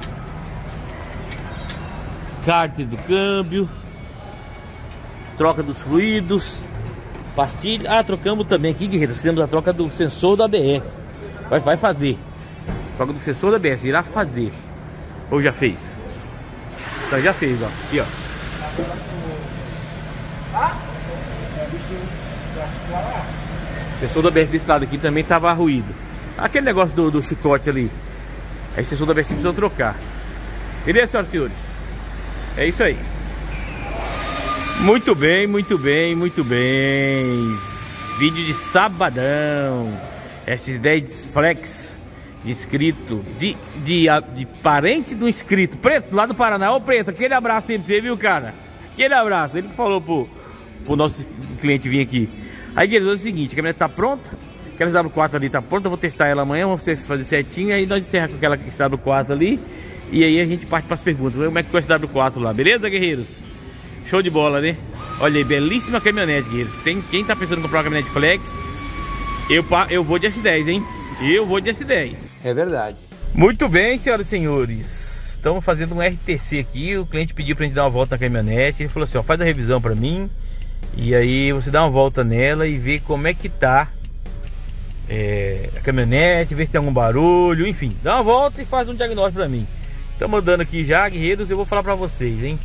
Cárter do câmbio. Troca dos fluidos. Pastilha. Ah, trocamos também aqui, guerreiros. Fizemos a troca do sensor do ABS. Vai, vai fazer. Troca do sensor do ABS. Irá fazer. Ou já fez? Então já fez, ó. Aqui, ó. O sensor do ABS desse lado aqui também estava ruído. Aquele negócio do, do chicote ali. Aí o sensor do ABS precisou trocar. Beleza, senhoras e senhores? É isso aí. Muito bem, muito bem, muito bem. Vídeo de sabadão. S10 Flex de inscrito, de, de, de parente do inscrito, preto, lá do Paraná. Ô preto, aquele abraço aí pra você, viu, cara? Aquele abraço. Ele que falou pro, pro nosso cliente vir aqui. Aí, guerreiros, é o seguinte: a caminhonete tá pronta. Aquela SW4 ali tá pronta. Eu vou testar ela amanhã. Vamos fazer certinho. Aí nós encerramos com aquela SW4 ali. E aí a gente parte para as perguntas. Como é que ficou a SW4 lá? Beleza, guerreiros? Show de bola, né? Olha aí, belíssima caminhonete, guerreiros. Tem, quem tá pensando em comprar uma caminhonete Flex, eu, eu vou de S10, hein? Eu vou de S10. É verdade. Muito bem, senhoras e senhores. Estamos fazendo um RTC aqui. O cliente pediu pra gente dar uma volta na caminhonete. Ele falou assim: ó, faz a revisão pra mim. E aí você dá uma volta nela e vê como é que tá é, a caminhonete, vê se tem algum barulho, enfim. Dá uma volta e faz um diagnóstico pra mim. Estamos andando aqui já, guerreiros. Eu vou falar pra vocês, hein?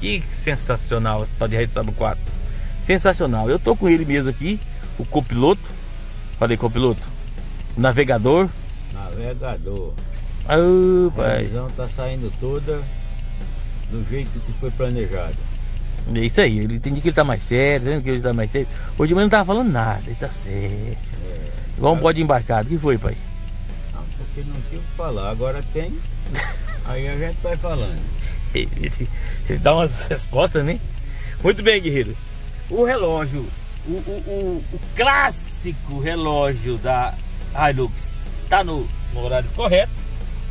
Que sensacional esse tal de Red Sabo 4. Sensacional. Eu tô com ele mesmo aqui, o copiloto. Falei copiloto. O navegador. Navegador. Ah, A pai. revisão tá saindo toda do jeito que foi planejado. É isso aí. Ele entendi que ele tá mais sério, tá vendo que ele tá mais sério. Hoje de manhã não tava falando nada, ele tá sério. Igual um bode embarcado. O que foi, pai? Não, porque não tinha o que falar. Agora tem. Aí a gente vai falando. Ele, dá umas respostas, né? Muito bem, guerreiros. O relógio, o, o, o, o clássico relógio da Hilux tá no, no horário correto,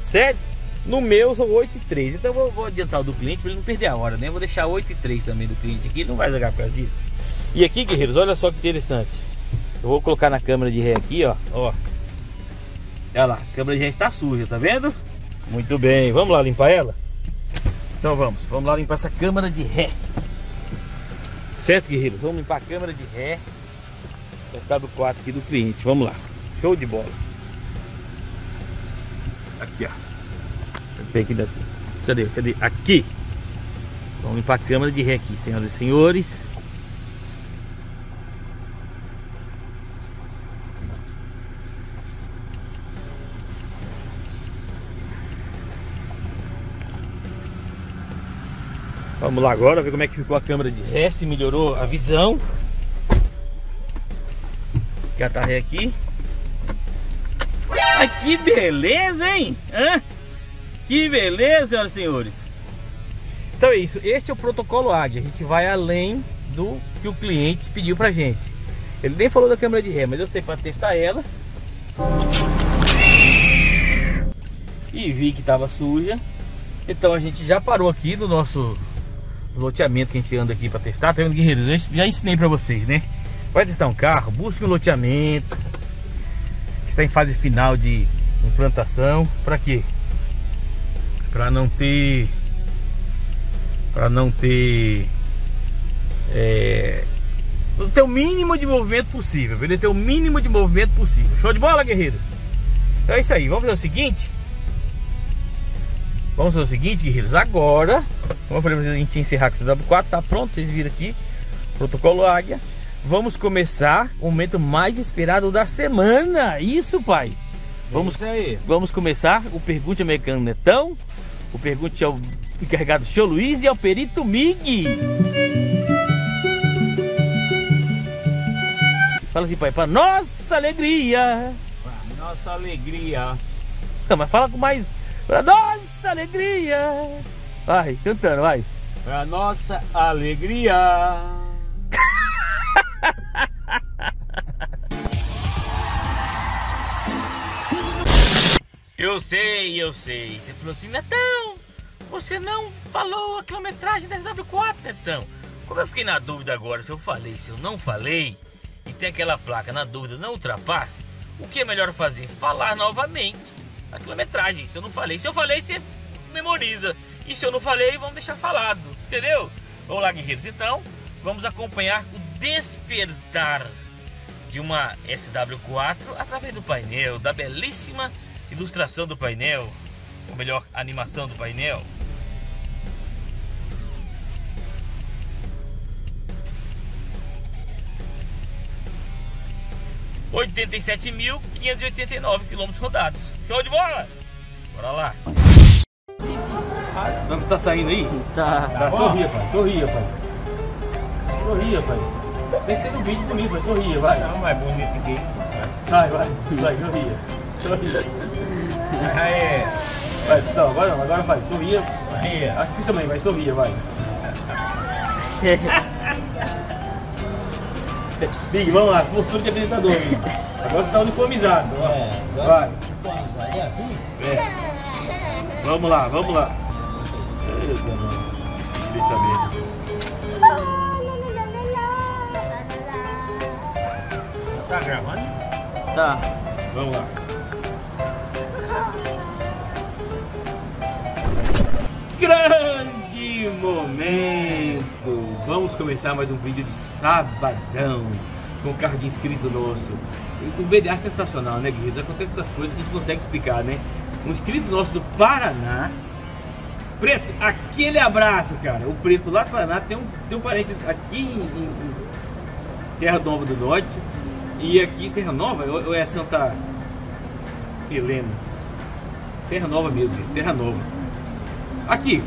certo? No meu são 8 e 3. Então vou, vou adiantar o do cliente para ele não perder a hora, né? Vou deixar 8 e 3 também do cliente aqui, ele não vai jogar por causa disso. E aqui, guerreiros, olha só que interessante. Eu vou colocar na câmera de ré aqui, ó. ó. Olha lá, a câmera de ré está suja, tá vendo? Muito bem, vamos lá limpar ela? Então vamos, vamos lá limpar essa câmera de ré. Certo, guerreiros? Vamos limpar a câmera de ré. SW4 aqui do cliente, vamos lá. Show de bola. Aqui, ó. Bem aqui. Cadê? Cadê? Aqui. Vamos limpar a câmera de ré aqui, senhoras e senhores. Vamos lá agora ver como é que ficou a câmera de ré, se melhorou a visão. Já tá ré aqui. Ai, que beleza, hein? Hã? Que beleza, senhoras e senhores. Então é isso, este é o protocolo Águia. A gente vai além do que o cliente pediu pra gente. Ele nem falou da câmera de ré, mas eu sei para testar ela. E vi que estava suja. Então a gente já parou aqui no nosso loteamento que a gente anda aqui para testar. Tá vendo, guerreiros? Eu já ensinei para vocês, né? Vai testar um carro, busque um loteamento. Está em fase final de implantação. Para quê? Para não ter para não ter é, ter o mínimo de movimento possível, ele ter o mínimo de movimento possível. Show de bola, guerreiros? Então é isso aí. Vamos fazer o seguinte. Vamos fazer o seguinte, guerreiros. Agora, como eu falei pra vocês, a gente encerrar com o CW4, tá pronto, vocês viram aqui. Protocolo Águia. Vamos começar o momento mais esperado da semana. Isso, pai. Vamos, aí. vamos começar o Pergunte ao Mecânico Netão. O Pergunte ao encarregado Show Luiz e ao Perito Mig. Fala assim, pai, para nossa alegria. Pra Nossa alegria. Não, mas fala com mais. Pra nossa alegria. Vai, cantando, vai. Pra nossa alegria. Eu sei, eu sei. Você falou assim, Netão, você não falou a quilometragem da SW4, Netão. Como eu fiquei na dúvida agora se eu falei, se eu não falei, e tem aquela placa na dúvida, não ultrapasse, o que é melhor fazer? Falar novamente a quilometragem. Se eu não falei, se eu falei, você memoriza. E se eu não falei, vamos deixar falado, entendeu? Vamos lá, guerreiros. Então, vamos acompanhar o despertar de uma SW4 através do painel, da belíssima ilustração do painel, ou melhor, animação do painel. Mil quinhentos e oitenta e nove quilômetros rodados. Show de bola! Bora lá! Vamos tá saindo aí? Tá. Tá, sorria, pai. Sorria, pai. Sorria, pai. Tem que ser no vídeo bonito, mas sorria, vai. Não, mais bonito que isso, tá? Vai, vai. Vai, sorria. Sorria. Aí, Vai, então, agora não, agora vai. Sorria. aí. Acho difícil também, vai, sorria, vai. Big, vamos lá, postura de apresentador, Big. Agora você tá uniformizado. ó. É, Vai. Aí assim? É. Vamos lá, vamos lá. Mano. Eu ver. Tá gravando? Tá. Vamos lá. Grande momento! Vamos começar mais um vídeo de sabadão com o carro de inscrito nosso. O BDA é sensacional, né, guerreiros? Acontece essas coisas que a gente consegue explicar, né? Um inscrito nosso do Paraná. Preto, aquele abraço, cara. O Preto lá do Paraná tem um, tem um parente aqui em, em- Terra Nova do Norte. E aqui Terra Nova, ou é Santa Helena? Terra Nova mesmo, Terra Nova. Aqui,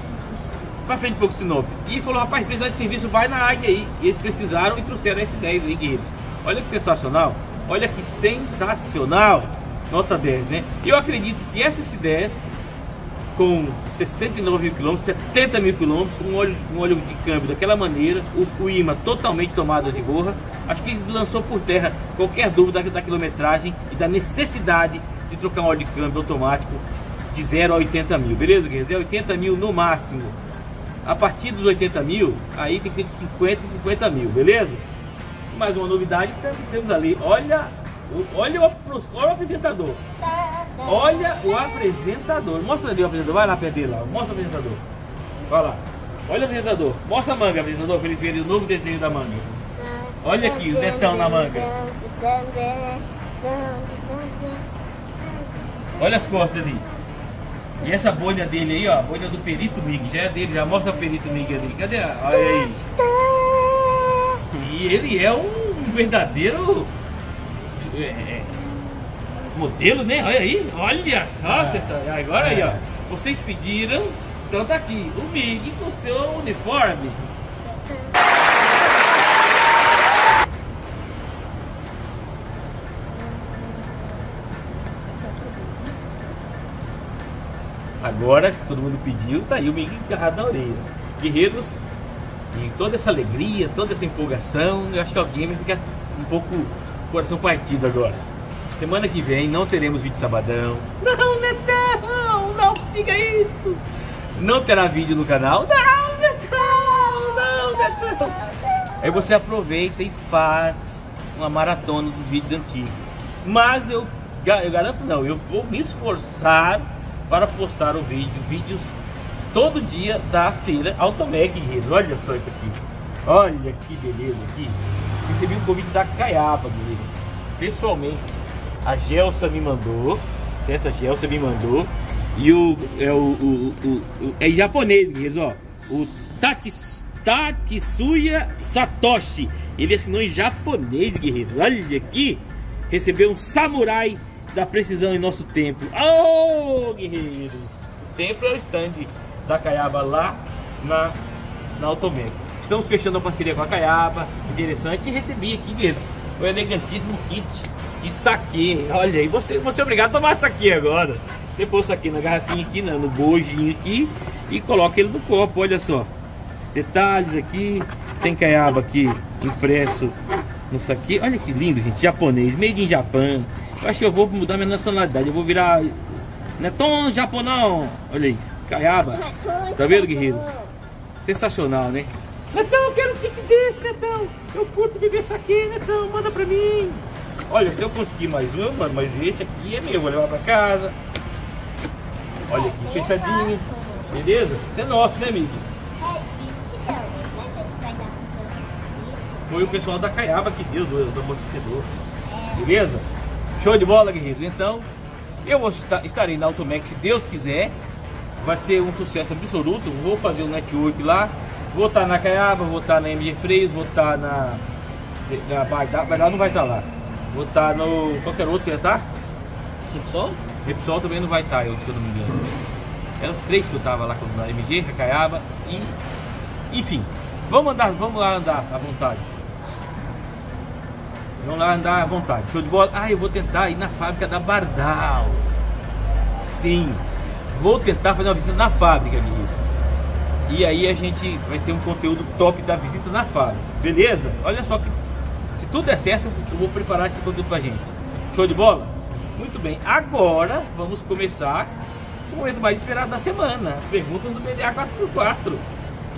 pra frente um pouco Sinop. E falou, rapaz, precisar de serviço, vai na Águia aí. E eles precisaram e trouxeram S10 aí, guerreiros. Olha que sensacional. Olha que sensacional. Nota 10, né? Eu acredito que essa S10, com 69 mil quilômetros, 70 mil quilômetros, um óleo, um óleo de câmbio daquela maneira, o, o imã totalmente tomado de borra, acho que lançou por terra qualquer dúvida da quilometragem e da necessidade de trocar um óleo de câmbio automático de 0 a 80 mil, beleza, guerreiros? É 80 mil no máximo. A partir dos 80 mil, aí tem que ser de 50 e 50 mil, beleza? Mais uma novidade, temos- ali, olha, olha o, olha o apresentador. Olha o apresentador. Mostra ali o apresentador. Vai lá perto dele lá. Mostra o apresentador. Vai lá. Olha o apresentador. Mostra a manga, apresentador, para eles verem o novo desenho da manga. Olha aqui o netão na manga. Olha as costas ali. E essa boina dele aí, ó, a boina do Perito Mig, já é dele, já mostra o Perito Mig ali. Cadê? a- Olha aí. E ele é um verdadeiro é, é, modelo, né? Olha aí, olha só. cês tá- agora aí, ó. Vocês pediram, então tá aqui, o Mig com seu uniforme. Agora que todo mundo pediu, tá aí o Mig agarrado na orelha. Guerreiros, e toda essa alegria, toda essa empolgação, eu acho que alguém vai ficar um pouco coração partido agora. Semana que vem não teremos vídeo sabadão. Não, Netão, não diga isso. Não terá vídeo no canal. Não, Netão, não, Netão. Aí você aproveita e faz uma maratona dos vídeos antigos. Mas eu, eu garanto não, eu vou me esforçar para postar o vídeo, vídeos todo dia da feira Automec Guerreiros. Olha só isso aqui. Olha que beleza aqui. Recebi um convite da Caiaba, Guerreiros. Pessoalmente. A Gelsa me mandou. Certo? A Gelsa me mandou. E o. É o. o, o- o- é em japonês, Guerreiros, ó. O Tatis, Tatsuya Satoshi. Ele assinou em japonês, Guerreiros. Olha aqui. Recebeu um samurai da precisão em nosso templo. Oh, guerreiros! O templo é o stand da Caiaba lá na, na Automec. Estamos fechando a parceria com a Caiaba, interessante, e recebi aqui, guerreiros, o elegantíssimo kit de saque. Olha aí, você, você é obrigado a tomar saque agora. Você pôr o saque na garrafinha aqui, né, no bojinho aqui, e coloca ele no copo, olha só. Detalhes aqui, tem Caiaba aqui impresso no saque. Olha que lindo, gente, japonês, made in Japan. Eu acho que eu vou mudar minha nacionalidade, eu vou virar não é tão japonão. Olha isso, Caiaba. Tá vendo, guerreiro? Sensacional, né? Netão, quero um kit desse, Netão. Eu curto beber saque, Netão. Manda pra mim. Olha, se eu conseguir mais um, eu mando. Mas esse aqui é meu. Vou levar pra casa. Olha aqui, fechadinho. Beleza? Isso é nosso, né, amigo? Foi o pessoal da Caiaba que deu, do, do amortecedor. Beleza? Show de bola, guerreiros. Então, eu vou estar, estarei na Automec se Deus quiser. Vai ser um sucesso absoluto. Vou fazer um network lá. Vou estar na Caiaba, vou estar na MG Freios, vou estar na. na Bardal, Bardal não vai estar lá. Vou estar no. qualquer outro que ia estar? Repsol? Repsol também não vai estar, eu, se eu não me engano. Eram três que eu tava lá com- na MG, na Caiaba e. Enfim, vamos andar, vamos lá andar à vontade. Vamos lá andar à vontade. Show de bola? Ah, eu vou tentar ir na fábrica da Bardal. Sim, vou tentar fazer uma visita na fábrica, menino. E aí a gente vai ter um conteúdo top da visita na fábrica. Beleza? Olha só que tudo der certo, eu vou preparar esse conteúdo pra gente. Show de bola? Muito bem. Agora vamos começar com o momento mais esperado da semana. As perguntas do BDA 4x4.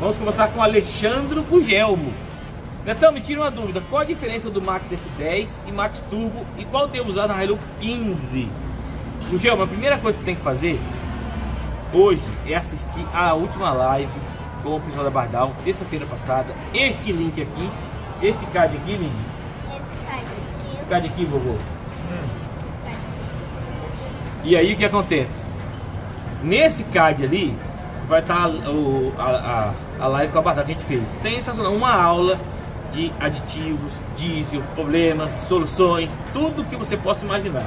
Vamos começar com o Alexandre Gugelmo. Netão, me tira uma dúvida. Qual a diferença do Max S10 e Max Turbo e qual devo usar na Hilux 15? Gugelmo, a primeira coisa que tem que fazer hoje é assistir a última live com o pessoal da Bardal, terça-feira passada. Este link aqui, esse card aqui, menino. Esse card aqui, vovô. E aí o que acontece? Nesse card ali vai estar o, a, a, a live com a Bardal que a gente fez. Sensacional, uma aula de aditivos, diesel, problemas, soluções, tudo que você possa imaginar.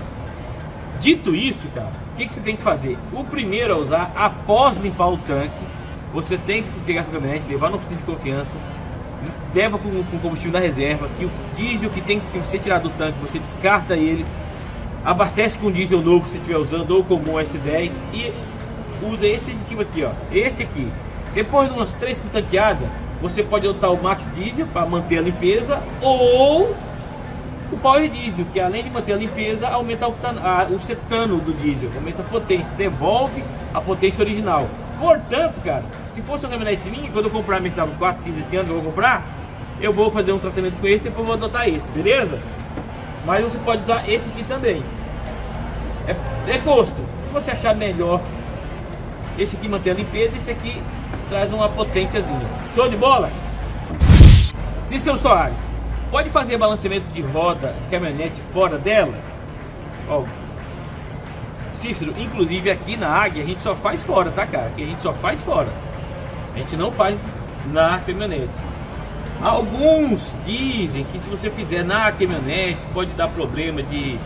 Dito isso, cara, o que, que você tem que fazer? O primeiro a usar, após limpar o tanque, você tem que pegar sua caminhonete, levar no oficina de confiança, leva com, com combustível na reserva, que o diesel que tem que ser tirado do tanque, você descarta ele, abastece com diesel novo que você estiver usando, ou comum S10, e usa esse aditivo aqui, ó, este aqui. Depois de umas três tanqueadas, você pode adotar o Max Diesel para manter a limpeza, ou o Power Diesel, que além de manter a limpeza, aumenta o, tan- a- o cetano do diesel, aumenta a potência, devolve a potência original. Portanto, cara, se fosse uma caminhonete minha, quando eu comprar minha W4 cinza esse ano, eu vou comprar, eu vou fazer um tratamento com esse, depois vou adotar esse, beleza? Mas você pode usar esse aqui também. É, é gosto. Se você achar melhor, esse aqui mantém a limpeza, esse aqui traz uma potênciazinha. Show de bola? Cícero Soares, pode fazer balanceamento de roda de caminhonete fora dela? Ó, Cícero, inclusive aqui na Águia a gente só faz fora, tá cara? Aqui a gente só faz fora. A gente não faz na caminhonete. Alguns dizem que se você fizer na caminhonete pode dar problema de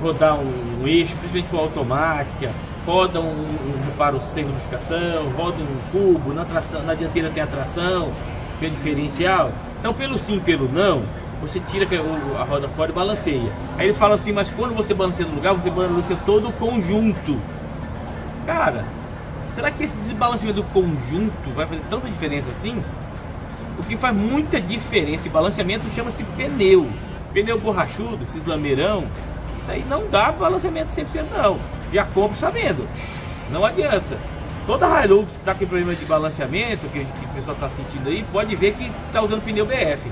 rodar um, um eixo, principalmente for automática, roda um, um reparo sem lubrificação, roda um cubo, na, tração, na dianteira tem a tração, tem o diferencial. Então pelo sim, pelo não, você tira a roda fora e balanceia. Aí eles falam assim, mas quando você balanceia no lugar, você balanceia todo o conjunto. Cara, será que esse desbalanceamento do conjunto vai fazer tanta diferença assim? O que faz muita diferença em balanceamento chama-se pneu. Pneu borrachudo, esses lameirão, isso aí não dá balanceamento 100% não. Já compro sabendo. Não adianta. Toda Hilux que está com problema de balanceamento, que, que o pessoal está sentindo aí, pode ver que está usando pneu BF.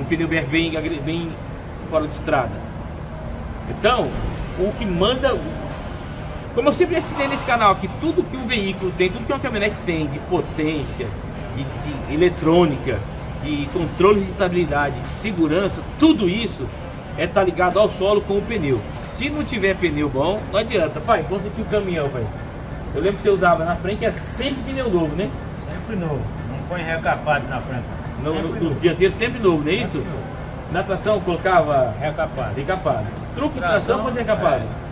Um pneu BF bem, bem fora de estrada. Então, o que manda... Como eu sempre ensinei nesse canal, que tudo que um veículo tem, tudo que uma caminhonete tem de potência, de, de eletrônica, de controle de estabilidade, de segurança, tudo isso é estar tá ligado ao solo com o pneu. Se não tiver pneu bom, não adianta. Pai, consegui o caminhão, pai. Eu lembro que você usava na frente, era sempre pneu novo, né? Sempre novo. Não põe recapado na frente. No, no, nos dianteiros sempre novo, não é isso? Na tração colocava recapado. Recapado. Truque tração, tração recapado. É.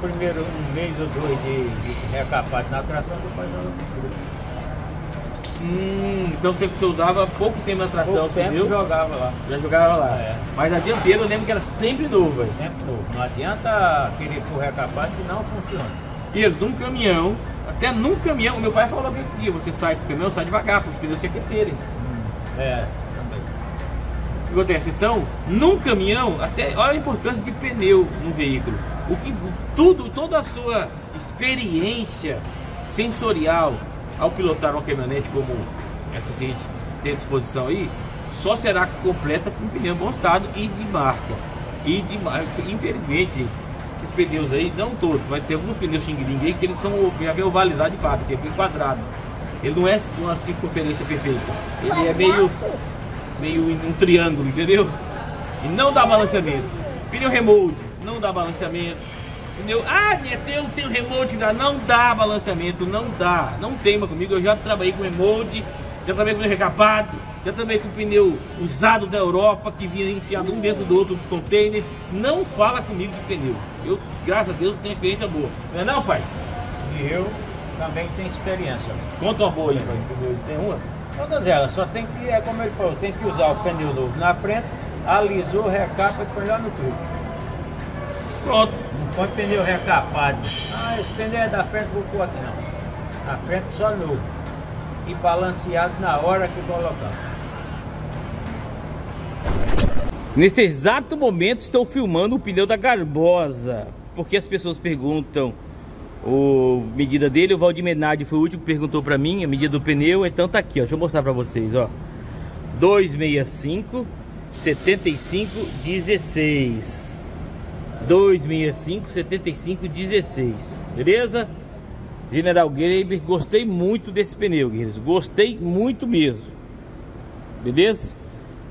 Primeiro um mês ou dois de, de recapado na tração, depois no truque. Hum, então você, você usava pouco tempo na tração, pouco tempo viu? jogava lá. Já jogava lá. É. Mas a dianteira eu lembro que era sempre novo. Sempre novo. Não adianta querer por recapado que não funciona. Isso, num caminhão, até num caminhão, meu pai falou que você sai com o caminhão, sai devagar, para os pneus se aquecerem. Hum, é, também. O que acontece? Então, num caminhão, até olha a importância de pneu no veículo. O que, tudo, toda a sua experiência sensorial, ao pilotar uma caminhonete como essas que a gente tem à disposição aí, só será completa com pneu em bom estado e de marca. E de marca, infelizmente, esses pneus aí, não todos, mas tem alguns pneus Xing aí que eles são já vem ovalizado de fábrica, é quadrado. Ele não é uma circunferência perfeita. Ele é meio meio um triângulo, entendeu? E não dá balanceamento. Pneu remote, não dá balanceamento Entendeu? Ah, eu tenho remote que dá. Não dá balanceamento, não dá. Não teima comigo. Eu já trabalhei com remote, já trabalhei com recapado, já trabalhei com pneu usado da Europa que vinha enfiado um dentro do outro dos containers. Não fala comigo de pneu. Eu, graças a Deus, tenho experiência boa. Não é não, pai? E eu também tenho experiência. Conta uma boa aí, pai. Tem uma? Todas elas, só tem que, é como ele falou, tem que usar o pneu novo na frente, alisou, recapa e põe lá no truque. Pronto. Põe pneu recapado. Ah, esse pneu é da frente, vou pôr aqui não. Na frente só novo. E balanceado na hora que colocar. Nesse exato momento estou filmando o pneu da Garbosa. Porque as pessoas perguntam o medida dele, o Valdir Menardi foi o último que perguntou para mim a medida do pneu, então tá aqui, ó. Deixa eu mostrar para vocês, ó. 265 75 16 265 75 16 beleza? General Graber gostei muito desse pneu guerreiros. Gostei muito mesmo. Beleza?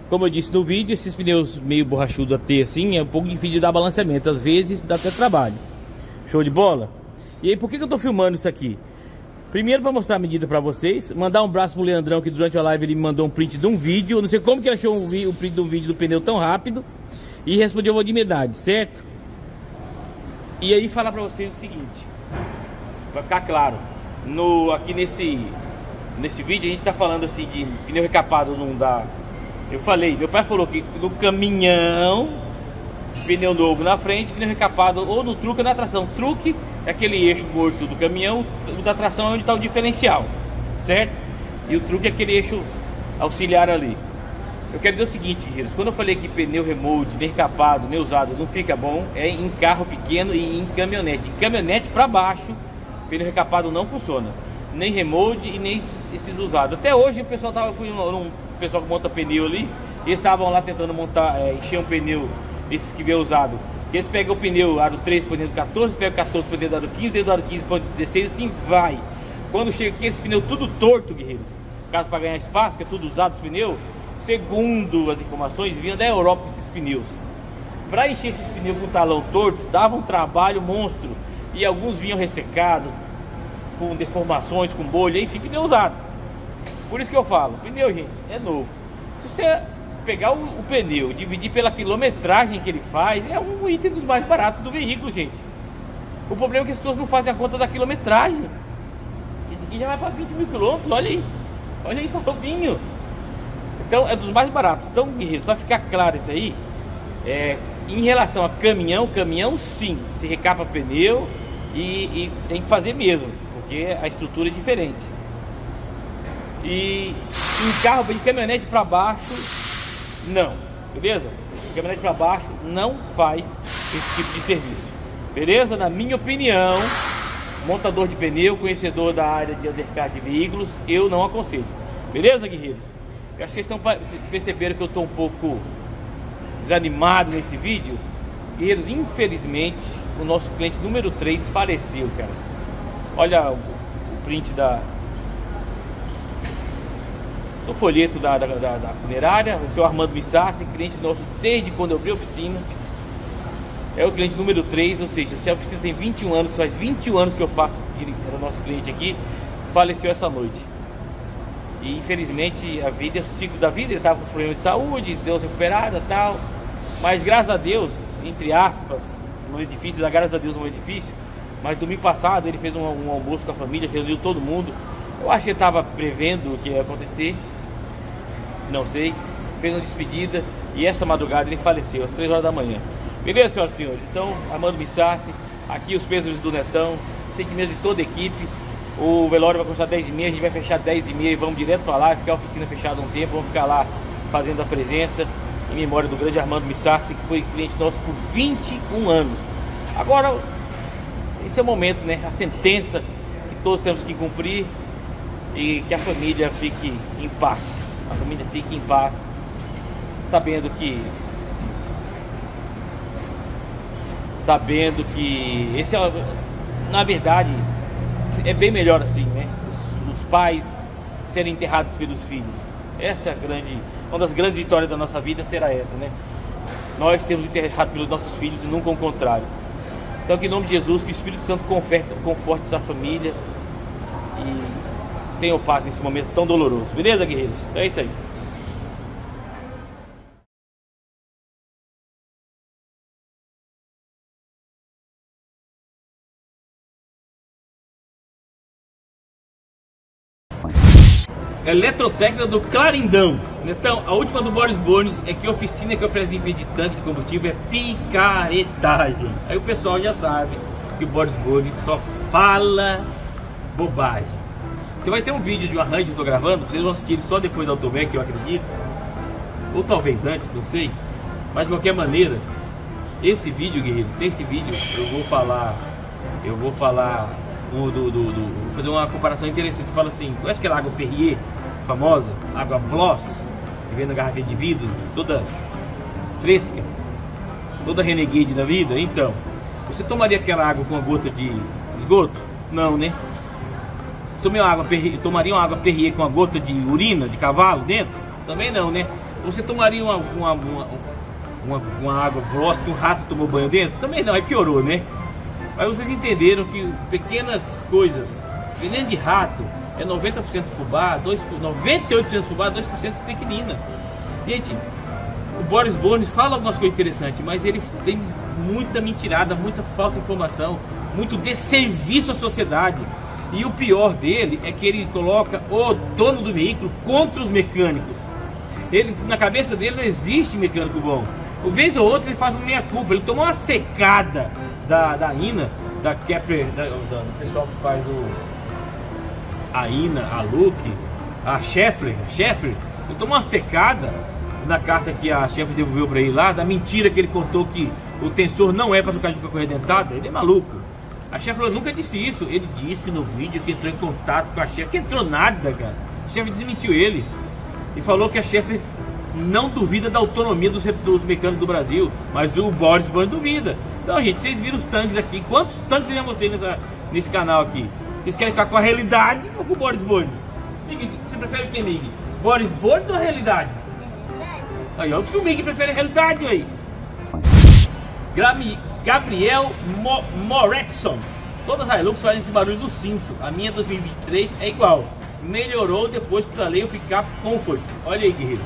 Como eu disse no vídeo esses pneus meio borrachudo a ter assim é um pouco difícil de dar balanceamento. Às vezes dá até trabalho. Show de bola? E aí por que, que eu tô filmando isso aqui? Primeiro para mostrar a medida para vocês, mandar um abraço pro Leandrão que durante a live ele me mandou um print de um vídeo, eu não sei como que ele achou o print de um vídeo do pneu tão rápido. E respondeu uma de certo? E aí falar para vocês o seguinte, para ficar claro, no, aqui nesse, nesse vídeo a gente tá falando assim de pneu recapado não dá. Eu falei, meu pai falou que no caminhão, pneu novo na frente, pneu recapado ou no truque ou na tração. Truque é aquele eixo morto do caminhão, o da tração é onde está o diferencial, certo? E o truque é aquele eixo auxiliar ali. Eu quero dizer o seguinte, guerreiros, quando eu falei que pneu remote, nem capado, nem usado não fica bom, é em carro pequeno e em caminhonete. Em caminhonete para baixo, pneu recapado não funciona. Nem remote e nem esses usados. Até hoje o pessoal tava, fui um, pessoal que monta pneu ali, eles estavam lá tentando montar, é, encher um pneu desses que vê usado. Eles pegam o pneu aro 3 para dentro 14, pegam 14 para dentro do aro 15, dentro do aro 15 para 16, assim vai. Quando chega aqui, esse pneu tudo torto, guerreiros. Caso para ganhar espaço, que é tudo usado esse pneu, segundo as informações, vinha da Europa esses pneus. Para encher esses pneus com talão torto, dava um trabalho monstro. E alguns vinham ressecados, com deformações, com bolha, enfim, pneu usado. Por isso que eu falo, pneu, gente, é novo. Se você pegar o, o pneu, dividir pela quilometragem que ele faz, é um item dos mais baratos do veículo, gente. O problema é que as pessoas não fazem a conta da quilometragem. E, já vai para 20 mil quilômetros, olha aí. Olha aí, novinho. Então é dos mais baratos. Então, guerreiros, para ficar claro isso aí, é, em relação a caminhão, caminhão sim, se recapa pneu e, e tem que fazer mesmo, porque a estrutura é diferente. E em carro de caminhonete para baixo, não, beleza? Caminhonete para baixo não faz esse tipo de serviço, beleza? Na minha opinião, montador de pneu, conhecedor da área de undercar de veículos, eu não aconselho, beleza, guerreiros? Eu acho que vocês estão percebendo que eu estou um pouco desanimado nesse vídeo. Guerreiros, infelizmente, o nosso cliente número 3 faleceu, cara. Olha o, o print da, do folheto da, da, da, da funerária, o senhor Armando Missassi, cliente nosso desde quando eu abri a oficina. É o cliente número 3, ou seja, se a oficina tem 21 anos, faz 21 anos que eu faço, era o nosso cliente aqui, faleceu essa noite. E infelizmente a vida, o ciclo da vida, ele estava com problema de saúde, deu recuperada tal. Mas graças a Deus, entre aspas, no edifício, dá graças a Deus no edifício. Mas domingo passado ele fez um, um almoço com a família, reuniu todo mundo. Eu acho que ele estava prevendo o que ia acontecer. Não sei. Fez uma despedida e essa madrugada ele faleceu, às 3 horas da manhã. Beleza, senhoras e senhores? Então, Armando Missassi, aqui os pesos do Netão, sentimentos de toda a equipe. O velório vai começar às 10h30, a gente vai fechar às 10h30 e vamos direto para lá, ficar a oficina fechada um tempo, vamos ficar lá fazendo a presença em memória do grande Armando Missassi, que foi cliente nosso por 21 anos. Agora, esse é o momento, né? A sentença que todos temos que cumprir e que a família fique em paz. A família fique em paz, sabendo que sabendo que esse é na verdade é bem melhor assim, né? Os, os pais serem enterrados pelos filhos. Essa é a grande uma das grandes vitórias da nossa vida será essa, né? Nós sermos enterrados pelos nossos filhos e nunca o contrário. Então, que em nome de Jesus, que o Espírito Santo conforte, conforte essa família e tenha paz nesse momento tão doloroso. Beleza, guerreiros? Então é isso aí. Eletrotécnica do Clarindão. Então, a última do Boris Bones é que oficina que oferece limpeza de tanque de combustível é picaretagem. Aí o pessoal já sabe que o Boris Bones só fala bobagem. Então vai ter um vídeo de um arranjo que eu tô gravando, vocês vão assistir só depois do Automec, eu acredito. Ou talvez antes, não sei. Mas de qualquer maneira, esse vídeo, guerreiro, nesse vídeo eu vou falar. Eu vou falar do, do, do, do vou fazer uma comparação interessante. Fala assim, conhece aquela água Perrier? Famosa, água Floss, que vem na garrafinha de vidro, toda fresca, toda renegade da vida. Então, você tomaria aquela água com uma gota de esgoto? Não, né? Tomei uma água, tomaria uma água Perrier com uma gota de urina de cavalo dentro? Também não, né? Você tomaria uma, uma, uma, uma, uma água Floss que um rato tomou banho dentro? Também não, aí piorou, né? Mas vocês entenderam que pequenas coisas, veneno de rato, é 90% fubá, 2, 98% fubá, 2% estricnina. Gente, o Boris Bones fala algumas coisas interessantes, mas ele tem muita mentirada, muita falsa informação, muito desserviço à sociedade. E o pior dele é que ele coloca o dono do veículo contra os mecânicos. Ele, na cabeça dele não existe mecânico bom. Uma vez ou outra ele faz uma meia culpa, ele tomou uma secada da, da INA, da Kepler, da, da, do pessoal que faz o a Ina, a Luke, a Scheffler, a Scheffler, eu tomou uma secada na carta que a chefe devolveu para ele lá, da mentira que ele contou que o tensor não é para trocar de correia dentada, ele é maluco. A chefe falou, nunca disse isso. Ele disse no vídeo que entrou em contato com a chefe, que entrou nada, cara. A chefe desmentiu ele. E falou que a chefe não duvida da autonomia dos, dos mecânicos do Brasil, mas o Boris Bones duvida. Então, gente, vocês viram os tanques aqui. Quantos tanques eu já mostrei nessa, nesse canal aqui? Vocês querem ficar com a realidade ou com o Boris Bones? Mig, você prefere quem, Mig? Boris Bones ou a realidade? Aí, olha que o Mig prefere a realidade aí. Grami- Gabriel Mo Moretson. Todas as Hilux fazem esse barulho do cinto. A minha 2023 é igual. Melhorou depois que instalei o Pickup Comfort. Olha aí, guerreiros.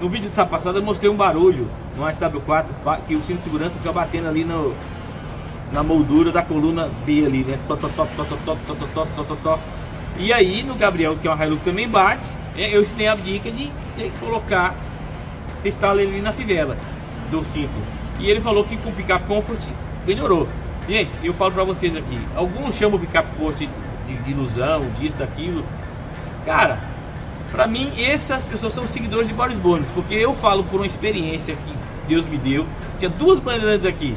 No vídeo dessa passada eu mostrei um barulho no SW4 ba- que o cinto de segurança fica batendo ali no, na moldura da coluna B ali, né? Tó, tó, tó, tó, tó, tó, tó, tó, tó, tó, tó. E aí no Gabriel, que é uma Hilux também bate, é, eu ensinei a dica de você colocar, você instala ele na fivela do cinto. E ele falou que com o Pickup Comfort melhorou. Gente, eu falo pra vocês aqui, alguns chamam o Pickup Comfort de, de ilusão, disso, daquilo. Cara, Pra mim, essas pessoas são seguidores de Boris Bones, porque eu falo por uma experiência que Deus me deu. Tinha duas bandeirantes aqui,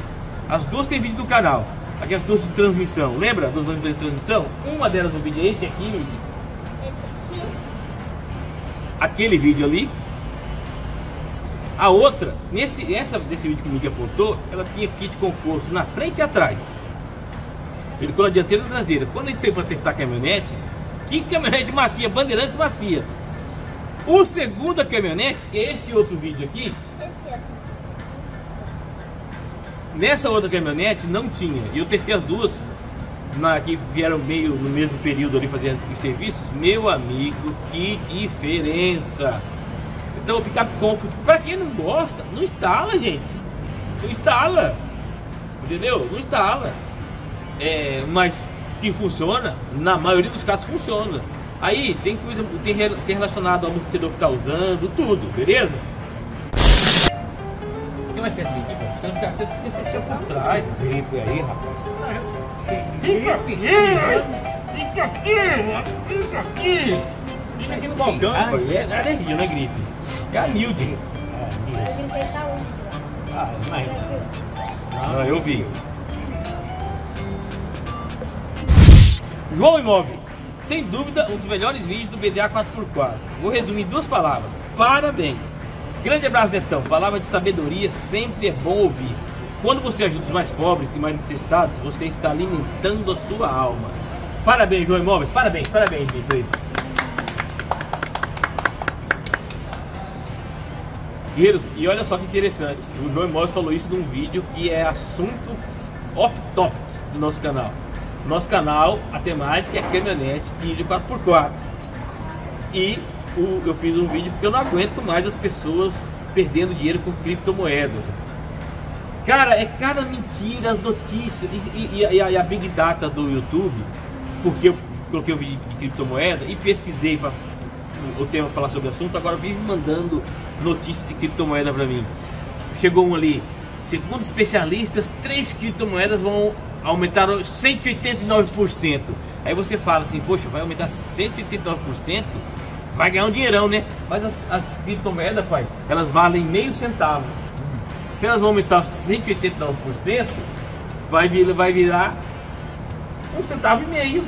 as duas tem vídeo do canal, aqui as duas de transmissão. Lembra das duas de transmissão? Uma delas no vídeo é esse aqui, Miguel. Esse aqui. aquele vídeo ali. A outra, nesse essa desse vídeo que o Miguel apontou, ela tinha kit conforto na frente e atrás. Película dianteira e traseira. Quando a gente saiu para testar a caminhonete, que caminhonete macia, bandeirantes macia. O segunda caminhonete, que é esse outro vídeo aqui, nessa outra caminhonete não tinha. E eu testei as duas, na, que vieram meio no mesmo período ali fazer os serviços. Meu amigo, que diferença! Então o Pickup Comfort, pra quem não gosta, não instala, gente. Não instala. Entendeu? Não instala. É, mas que funciona, na maioria dos casos funciona. Aí tem coisa, tem, tem relacionado ao amortecedor que tá usando, tudo, beleza? Mais quer aqui, pô? Você não quer você esquecer seu por trás. Gripe aí, rapaz. Fica aqui, fica aqui, fica aqui. Fica aqui no balcão, pô. É, não é alergia, não é gripe. É a Nilde. Eu vim ter saúde de lá. Ah, mas... Já viu? Ah, eu vi. João Imóveis, sem dúvida um dos melhores vídeos do BDA 4x4. Vou resumir em duas palavras: parabéns. Grande abraço, Netão. Palavra de sabedoria sempre é bom ouvir. Quando você ajuda os mais pobres e mais necessitados, você está alimentando a sua alma. Parabéns, João Imóveis. Parabéns, parabéns, gente. E olha só que interessante, o João Imóveis falou isso num vídeo que é assunto off-topic do nosso canal. Nosso canal, a temática é caminhonete diesel 4x4. E o- eu fiz um vídeo porque eu não aguento mais as pessoas perdendo dinheiro com criptomoedas. Cara, é cada mentira, as notícias e, e- e a, e a Big Data do YouTube, porque eu coloquei o vídeo de criptomoeda e pesquisei para o tema falar sobre o assunto, agora vive mandando notícias de criptomoeda para mim. Chegou um ali, segundo especialistas, três criptomoedas vão aumentar 189%. Aí você fala assim, poxa, vai aumentar 189%? Vai ganhar um dinheirão, né? Mas as, as criptomoedas, pai, elas valem meio centavo. Se elas vão aumentar 189%, vai, vir, vai virar um centavo e meio.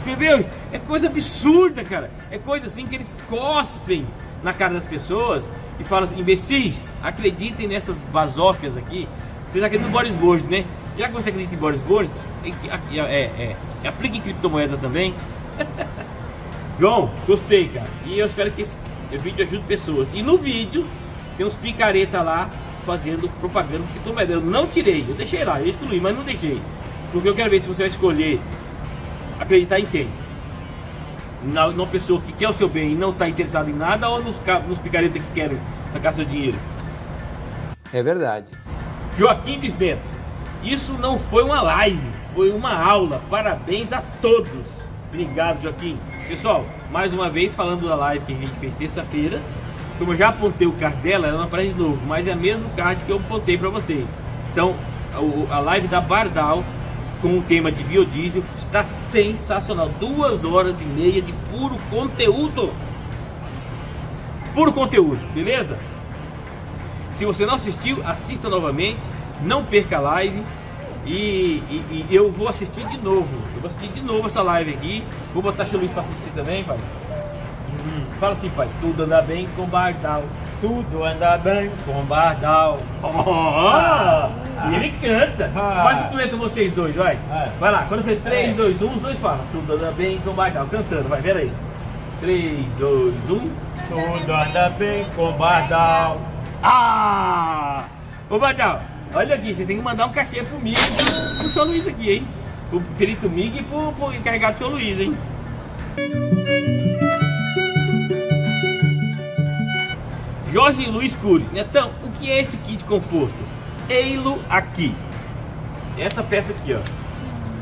Entendeu? É coisa absurda, cara. É coisa assim que eles cospem na cara das pessoas e falam assim, imbecis, acreditem nessas basófias aqui. Vocês acreditam no Boris Borges, né? Já que você acredita em Boris Borges, é, é, é, aplique em criptomoeda também. João, gostei, cara. E eu espero que esse vídeo ajude pessoas. E no vídeo tem uns picareta lá fazendo propaganda de criptomoeda. Eu não tirei, eu deixei lá, eu excluí, mas não deixei. Porque eu quero ver se você vai escolher acreditar em quem? Na, numa pessoa que quer o seu bem e não está interessado em nada ou nos, nos picaretas que querem sacar seu dinheiro? É verdade. Joaquim Bisneto, isso não foi uma live, foi uma aula. Parabéns a todos. Obrigado, Joaquim. Pessoal, mais uma vez falando da live que a gente fez terça-feira. Como eu já apontei o card dela, ela não aparece de novo, mas é o mesmo card que eu apontei para vocês. Então, a live da Bardal com o tema de biodiesel está sensacional. Duas horas e meia de puro conteúdo. Puro conteúdo, beleza? Se você não assistiu, assista novamente. Não perca a live. E, e- e eu vou assistir de novo. Eu vou assistir de novo essa live aqui. Vou botar o Luiz para assistir também, pai. Hum, fala assim, pai. Tudo anda bem com Bardal. Tudo anda bem com Bardal. Oh, e ele canta. Faz o dueto vocês dois, vai. Vai lá. Quando eu falei 3, 2, 1, os dois falam. Tudo anda bem com Bardal. Cantando, vai, pera aí. 3, 2, 1. Tudo anda bem com Bardal. Ah! Ô Bardal, Olha aqui, você tem que mandar um cachê pro Mig e pro São Luís aqui, hein? Pro perito Mig e pro, pro encarregado do São Luís, hein? Jorge Luiz Cury. Netão, o que é esse kit conforto? Eilo aqui. Essa peça aqui, ó.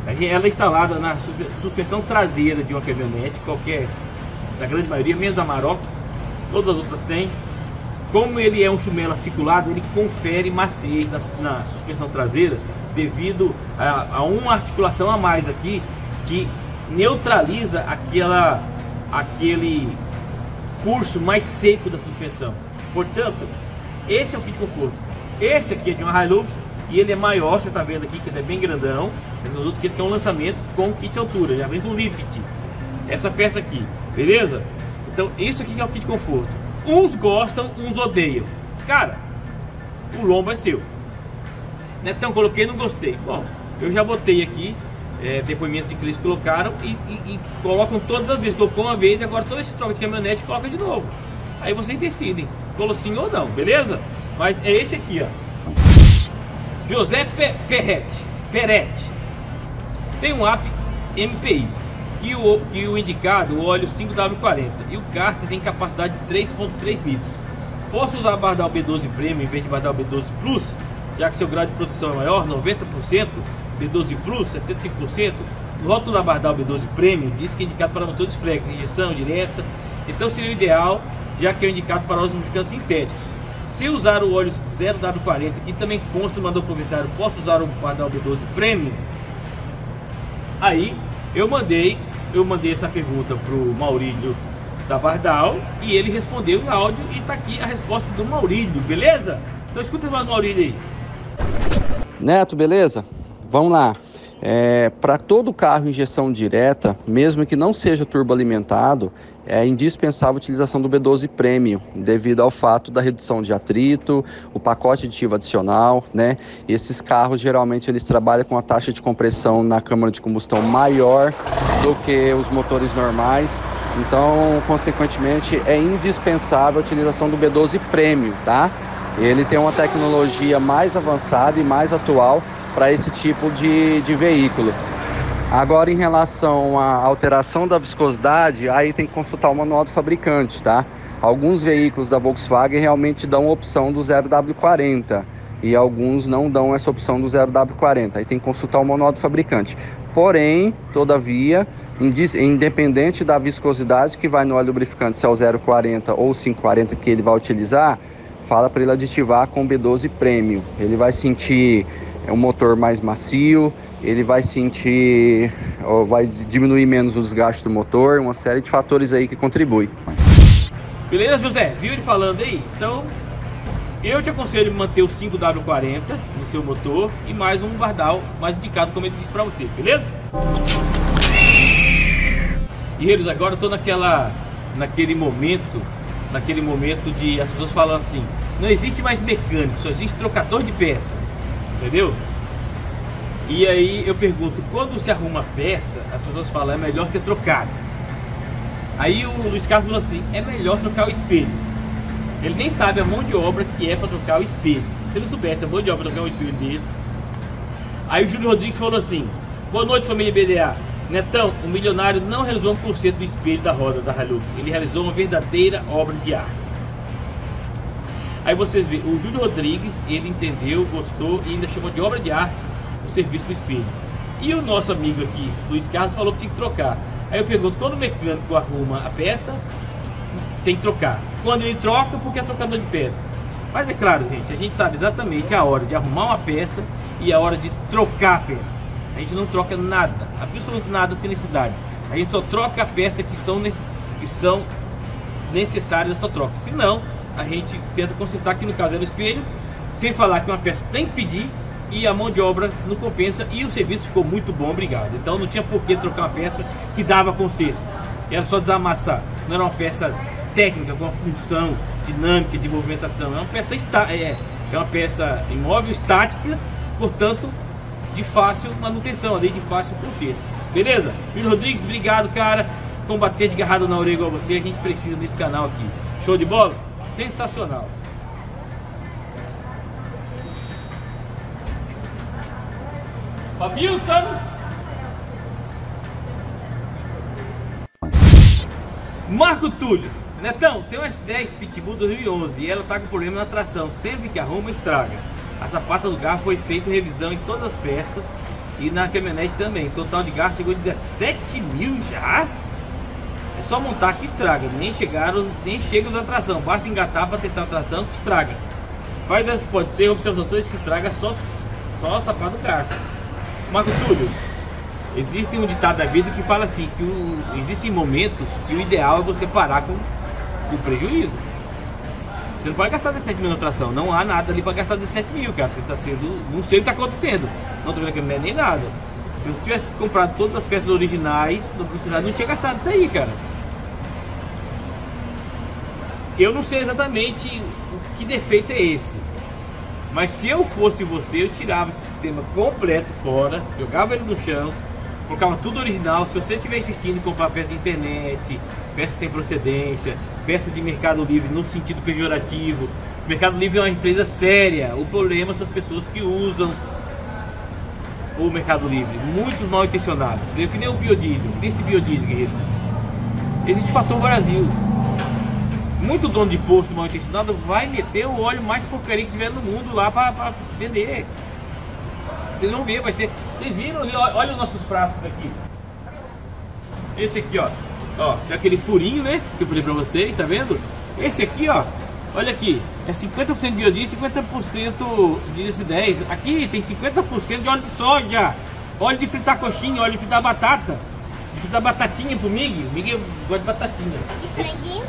Ela é instalada na suspensão traseira de uma caminhonete, qualquer, da grande maioria, menos a Maroc. Todas as outras têm. Como ele é um chumelo articulado, ele confere maciez na, na suspensão traseira devido a, a, uma articulação a mais aqui que neutraliza aquela, aquele curso mais seco da suspensão. Portanto, esse é o kit conforto. Esse aqui é de uma Hilux e ele é maior, você está vendo aqui que ele é bem grandão. Mas os outros que esse é um lançamento com kit altura, já vem com lift. Essa peça aqui, beleza? Então, isso aqui é o kit conforto. Uns gostam, uns odeiam. Cara, o lombo é seu. Netão, coloquei não gostei. Bom, eu já botei aqui é, depoimento de que colocaram e, e, e, colocam todas as vezes. Colocou uma vez agora toda esse troca de caminhonete coloca de novo. Aí vocês decidem, colou sim ou não, beleza? Mas é esse aqui, ó. José Perrete, Perrete. Tem um app MPI, que o, que o indicado, o óleo 5W40, e o carta tem capacidade de 3.3 litros. Posso usar a Bardal B12 Premium em vez de Bardal B12 Plus, já que seu grau de proteção é maior, 90%, B12 Plus, 75%. O rótulo da Bardal B12 Premium diz que é indicado para motores flex, injeção direta. Então seria o ideal, já que é indicado para os lubrificantes sintéticos. Se usar o óleo 0W40, que também consta no mandou proprietário, posso usar o Bardal B12 Premium? Aí eu mandei, eu mandei essa pergunta para o Maurílio da Bardal e ele respondeu em áudio e está aqui a resposta do Maurílio, beleza? Então escuta mais Maurílio aí. Neto, beleza? Vamos lá. É, Para todo carro injeção direta, mesmo que não seja turboalimentado, é indispensável a utilização do B12 Premium, devido ao fato da redução de atrito, o pacote aditivo adicional, né? E esses carros geralmente eles trabalham com a taxa de compressão na câmara de combustão maior do que os motores normais. Então, consequentemente, é indispensável a utilização do B12 Premium, tá? Ele tem uma tecnologia mais avançada e mais atual para esse tipo de, de veículo. Agora, em relação à alteração da viscosidade, aí tem que consultar o manual do fabricante, tá? Alguns veículos da Volkswagen realmente dão a opção do 0W40 e alguns não dão essa opção do 0W40. Aí tem que consultar o manual do fabricante. Porém, todavia, independente da viscosidade que vai no óleo lubrificante, se é o 040 ou 540 que ele vai utilizar, fala para ele aditivar com B12 Premium. Ele vai sentir um motor mais macio, ele vai sentir, vai diminuir menos o desgaste do motor, uma série de fatores aí que contribui. Beleza, José? Viu ele falando aí? Então, eu te aconselho manter o 5W40 no seu motor e mais um Bardal mais indicado, como ele disse para você, beleza? E eles agora eu tô naquela, naquele momento, naquele momento de as pessoas falando assim, não existe mais mecânico, só existe trocador de peça entendeu? E aí eu pergunto, quando se arruma peça, as pessoas falam, é melhor ter trocado. Aí o Luiz Carlos falou assim, é melhor trocar o espelho. Ele nem sabe a mão de obra que é para trocar o espelho. Se ele soubesse a mão de obra para trocar o espelho dele. Aí o Júlio Rodrigues falou assim, boa noite família BDA. Netão, o milionário não realizou 1% do espelho da roda da Hilux. Ele realizou uma verdadeira obra de arte. Aí vocês vê, o Júlio Rodrigues, ele entendeu, gostou e ainda chamou de obra de arte serviço do espelho. E o nosso amigo aqui, Luiz Carlos, falou que tinha que trocar. Aí eu pergunto, quando o mecânico arruma a peça, tem que trocar. Quando ele troca, porque é trocador de peça. Mas é claro, gente, a gente sabe exatamente a hora de arrumar uma peça e a hora de trocar a peça. A gente não troca nada, absolutamente nada sem necessidade. A gente só troca a peça que são, que são necessárias sua troca. Se não, a gente tenta consertar, que no caso era o espelho, sem falar que uma peça tem que pedir e a mão de obra não compensa e o serviço ficou muito bom, obrigado. Então não tinha por que trocar uma peça que dava conserto, era só desamassar, não era uma peça técnica com uma função dinâmica de movimentação, é uma peça está, é, é uma peça imóvel estática, portanto de fácil manutenção, além de fácil conserto. Beleza? Júlio Rodrigues, obrigado, cara. Combater de garrado na orelha igual você, a gente precisa desse canal aqui. Show de bola? Sensacional. Fabilson! Marco Túlio. Netão, tem umas 10 Pitbull 2011 e ela tá com problema na tração. Sempre que arruma, estraga. A sapata do carro foi feita revisão em todas as peças e na caminhonete também. Total de gasto chegou a 17 mil já? É só montar que estraga. Nem chegaram, nem chega a tração. Basta engatar para testar a tração que estraga. Faz, pode ser observações que estraga só, só o sapato do carro. Marco Túlio, existe um ditado da vida que fala assim, que o, existem momentos que o ideal é você parar com o prejuízo. Você não pode gastar 17 mil na tração, não há nada ali para gastar 17 mil, cara. Você está sendo. Não sei o que está acontecendo. Não estou vendo que não é nem nada. Se você tivesse comprado todas as peças originais do funcionário, não tinha gastado isso aí, cara. Eu não sei exatamente que defeito é esse. Mas se eu fosse você, eu tirava esse sistema completo fora, jogava ele no chão, colocava tudo original. Se você estiver insistindo em comprar peça de internet, peça sem procedência, peça de Mercado Livre no sentido pejorativo, Mercado Livre é uma empresa séria. O problema são as pessoas que usam o Mercado Livre, muito mal intencionados. Que nem o biodiesel, esse biodiesel. Existe o fator Brasil. Muito dono de posto mal intencionado vai meter o óleo mais porcaria que tiver no mundo lá para vender. Vocês vão ver, vai ser. Vocês viram ali, olha os nossos frascos aqui. Esse aqui, ó. Ó, tem aquele furinho, né? Que eu falei pra vocês, tá vendo? Esse aqui, ó. Olha aqui, é 50% biodiesel e 50% de 10. Aqui tem 50% de óleo de soja, óleo de fritar coxinha, óleo de fritar batata, de fritar batatinha pro Mig. Mig gosta de batatinha. E franguinho?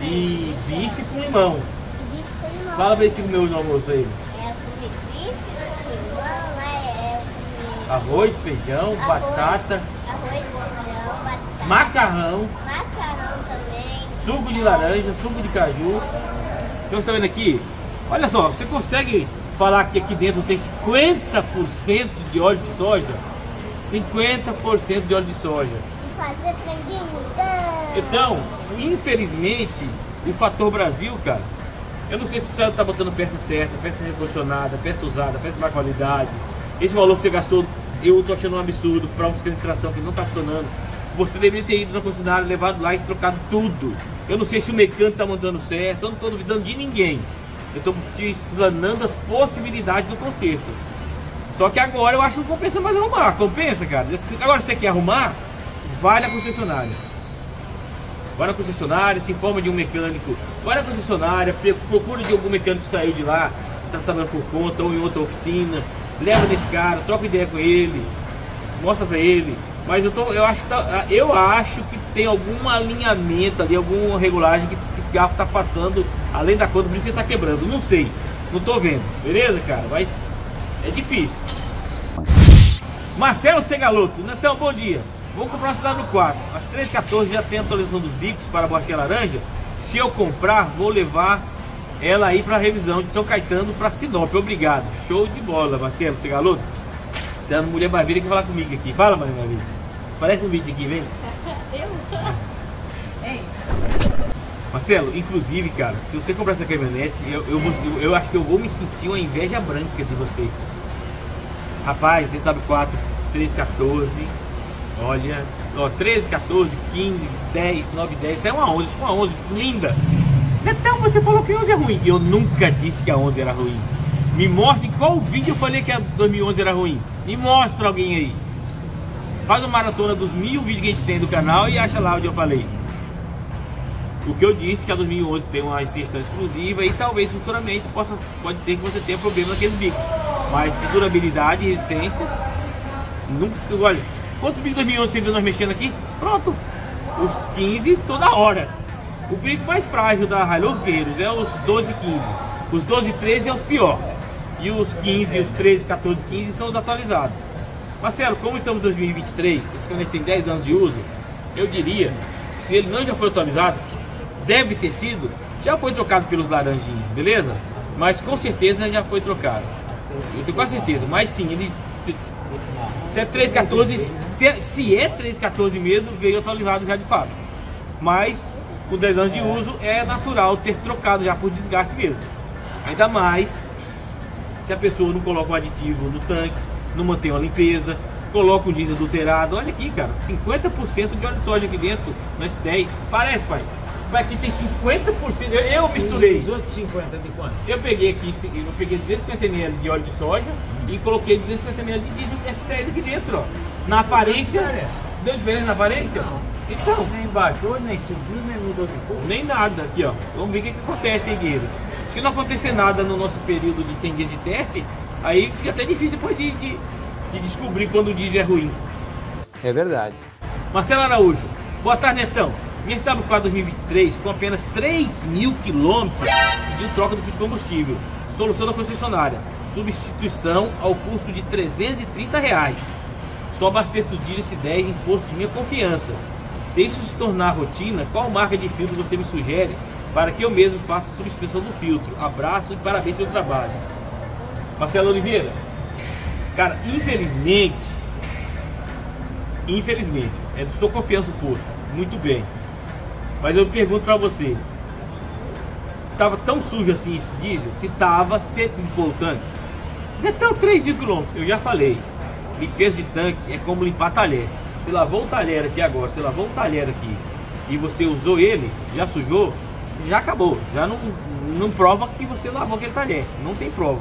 E bife com limão. E bife com limão. Fala pra esse meu no almoço aí. É, eu comi bife com limão, lá é, eu comi Arroz, feijão, Arroz. batata, arroz, feijão, batata, macarrão, macarrão também. suco de laranja, suco de caju. Então você tá vendo aqui? Olha só, você consegue falar que aqui dentro tem 50% de óleo de soja? 50% de óleo de soja. E fazer franguinho, então. Infelizmente, o fator Brasil, cara, eu não sei se você tá botando peça certa, peça reposicionada, peça usada, peça de má qualidade. Esse valor que você gastou, eu tô achando um absurdo para um sistema de tração que não tá funcionando. Você deveria ter ido na concessionária, levado lá e trocado tudo. Eu não sei se o mecânico tá mandando certo, eu não tô duvidando de ninguém. Eu tô te explanando as possibilidades do conserto. Só que agora eu acho que não compensa mais arrumar. Compensa, cara. Agora você tem que arrumar, vai na concessionária. Vai na concessionária, se informa de um mecânico. Vai na concessionária, procura de algum mecânico que saiu de lá, tá trabalhando por conta ou em outra oficina. Leva nesse cara, troca ideia com ele, mostra pra ele. Mas eu, tô, eu, acho, tá- eu acho que tem algum alinhamento ali, alguma regulagem que, que esse garfo tá passando além da conta, por isso que ele tá quebrando. Não sei, não tô vendo, beleza, cara? Mas é difícil. Marcelo Segaloto, Netão, bom dia. Vou comprar uma cidade no 4. Às 3h14 já tem atualização dos bicos para a laranja. Se eu comprar, vou levar ela aí para revisão de São Caetano para Sinop. Obrigado. Show de bola, Marcelo Segaloto. Tem uma mulher Maravilha que falar comigo aqui. Fala, Maria Maravilha. Parece um vídeo aqui, vem. Marcelo, inclusive, cara, se você comprar essa caminhonete, eu, eu, vou- eu, eu acho que eu vou me sentir uma inveja branca de você. Rapaz, SW4 1314, olha, ó, 13, 14, 15, 10, 9, 10, até uma 11, uma 11 linda. Então você falou que a 11 é ruim. Eu nunca disse que a 11 era ruim. Me mostre qual vídeo eu falei que a 2011 era ruim. Me mostra alguém aí. Faz uma maratona dos mil vídeos que a gente tem do canal e acha lá onde eu falei. O que eu disse que a 2011 tem uma extensão exclusiva e talvez futuramente possa, pode ser que você tenha problema naqueles bicos. Mas de durabilidade e resistência, nunca. Olha, quantos bicos 2011 você viu nós mexendo aqui? Pronto, os 15 toda hora. O bico mais frágil da Hilux Guerreiros é os 12 e 15. Os 12 e 13 é os pior. E os 15, os 13, 14 e 15 são os atualizados. Marcelo, como estamos em 2023, esse caminhonete tem 10 anos de uso, eu diria que se ele não já foi atualizado, deve ter sido, já foi trocado pelos laranjinhos, beleza? Mas com certeza já foi trocado. Eu tenho quase certeza, mas sim, ele. Se é 314, se é, se é 314 mesmo, veio atualizado já de fato. Mas com 10 anos de uso é natural ter trocado já por desgaste mesmo. Ainda mais se a pessoa não coloca um aditivo no tanque, não mantém uma limpeza, coloca um diesel adulterado. Olha aqui, cara, 50% de óleo de soja aqui dentro, no S10. Parece, pai? Mas aqui tem 50%. Eu, eu misturei. Os outros 50 de quanto? Eu peguei aqui, eu peguei 250 ml de óleo de soja e coloquei 250 ml de diesel S10 aqui dentro, ó. Na aparência. Deu diferença na aparência? Então. Nem baixou, nem subiu, mudou cor. Nem nada aqui, ó. Vamos ver o que, que acontece, hein, Guilherme. Se não acontecer nada no nosso período de 100 dias de teste, aí fica até difícil depois de, de, de descobrir quando o diesel é ruim. É verdade. Marcelo Araújo, boa tarde, Netão. Minha SW4 2023, com apenas 3 mil quilômetros, pediu troca do fio de combustível. Solução da concessionária. Substituição ao custo de 330 reais. Só abasteço o diesel S10 em posto de minha confiança. Se isso se tornar rotina, qual marca de filtro você me sugere para que eu mesmo faça a substituição do filtro? Abraço e parabéns pelo trabalho. Marcelo Oliveira, cara, infelizmente, infelizmente, é do sua confiança posto, muito bem. Mas eu pergunto para você, tava tão sujo assim esse diesel? Se tava, você limpou o tanque? Até 3 mil quilômetros, eu já falei. Limpeza de tanque é como limpar talher. Você lavou o talher aqui agora, você lavou o talher aqui e você usou ele, já sujou, já acabou. Já não, não prova que você lavou aquele talher. Não tem prova.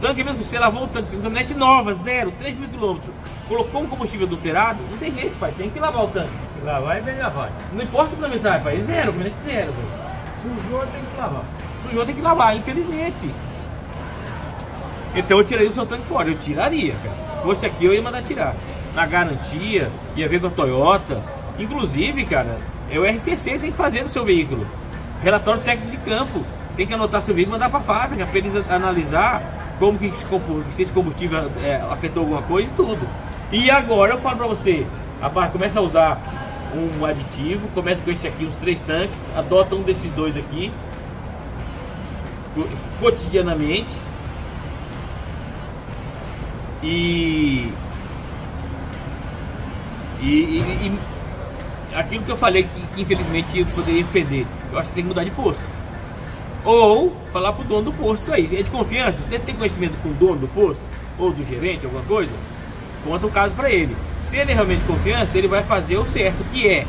Tanque mesmo que você lavou o tanque, caminhonete nova, zero, 3 mil quilômetros, colocou um combustível adulterado, não tem jeito, pai, tem que lavar o tanque. Lavar é bem lavar. Não importa o quilometragem, pai, é zero, caminhonete zero. Sujou, tem que lavar. Sujou, tem que lavar, infelizmente. Então eu tirei o seu tanque fora, eu tiraria, cara. Se fosse aqui eu ia mandar tirar. Na garantia, ia ver com a Toyota. Inclusive, cara, é o RTC tem que fazer no seu veículo. Relatório técnico de campo. Tem que anotar seu veículo e mandar para a fábrica para eles analisar como que se esse combustível é, afetou alguma coisa e tudo. E agora eu falo para você, rapaz, começa a usar um aditivo, começa com esse aqui, os três tanques, adota um desses dois aqui cotidianamente e e, e, e, aquilo que eu falei que, que infelizmente poderia feder, eu acho que tem que mudar de posto. Ou falar pro dono do posto isso aí. É de confiança, você tem conhecimento com o dono do posto, ou do gerente, alguma coisa, conta o caso para ele. Se ele é realmente de confiança, ele vai fazer o certo, que é,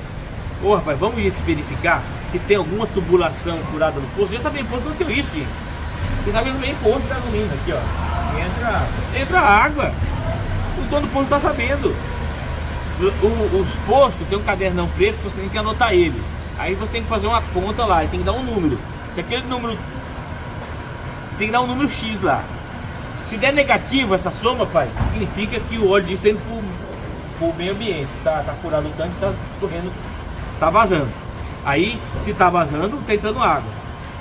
ô rapaz, vamos verificar se tem alguma tubulação furada no posto. Já tá bem posto, aconteceu isso, gente. Você sabe que bem posto de gasolina aqui, ó. Entra água. Entra água. O dono do posto tá sabendo. O, os postos tem um cadernão preto que você tem que anotar ele. Aí você tem que fazer uma conta lá, tem que dar um número. Se aquele número. Tem que dar um número X lá. Se der negativo essa soma, pai, significa que o óleo disso tá indo pro, pro meio ambiente. Tá, tá furado o tanque, tá escorrendo, tá vazando. Aí, se tá vazando, tá entrando água.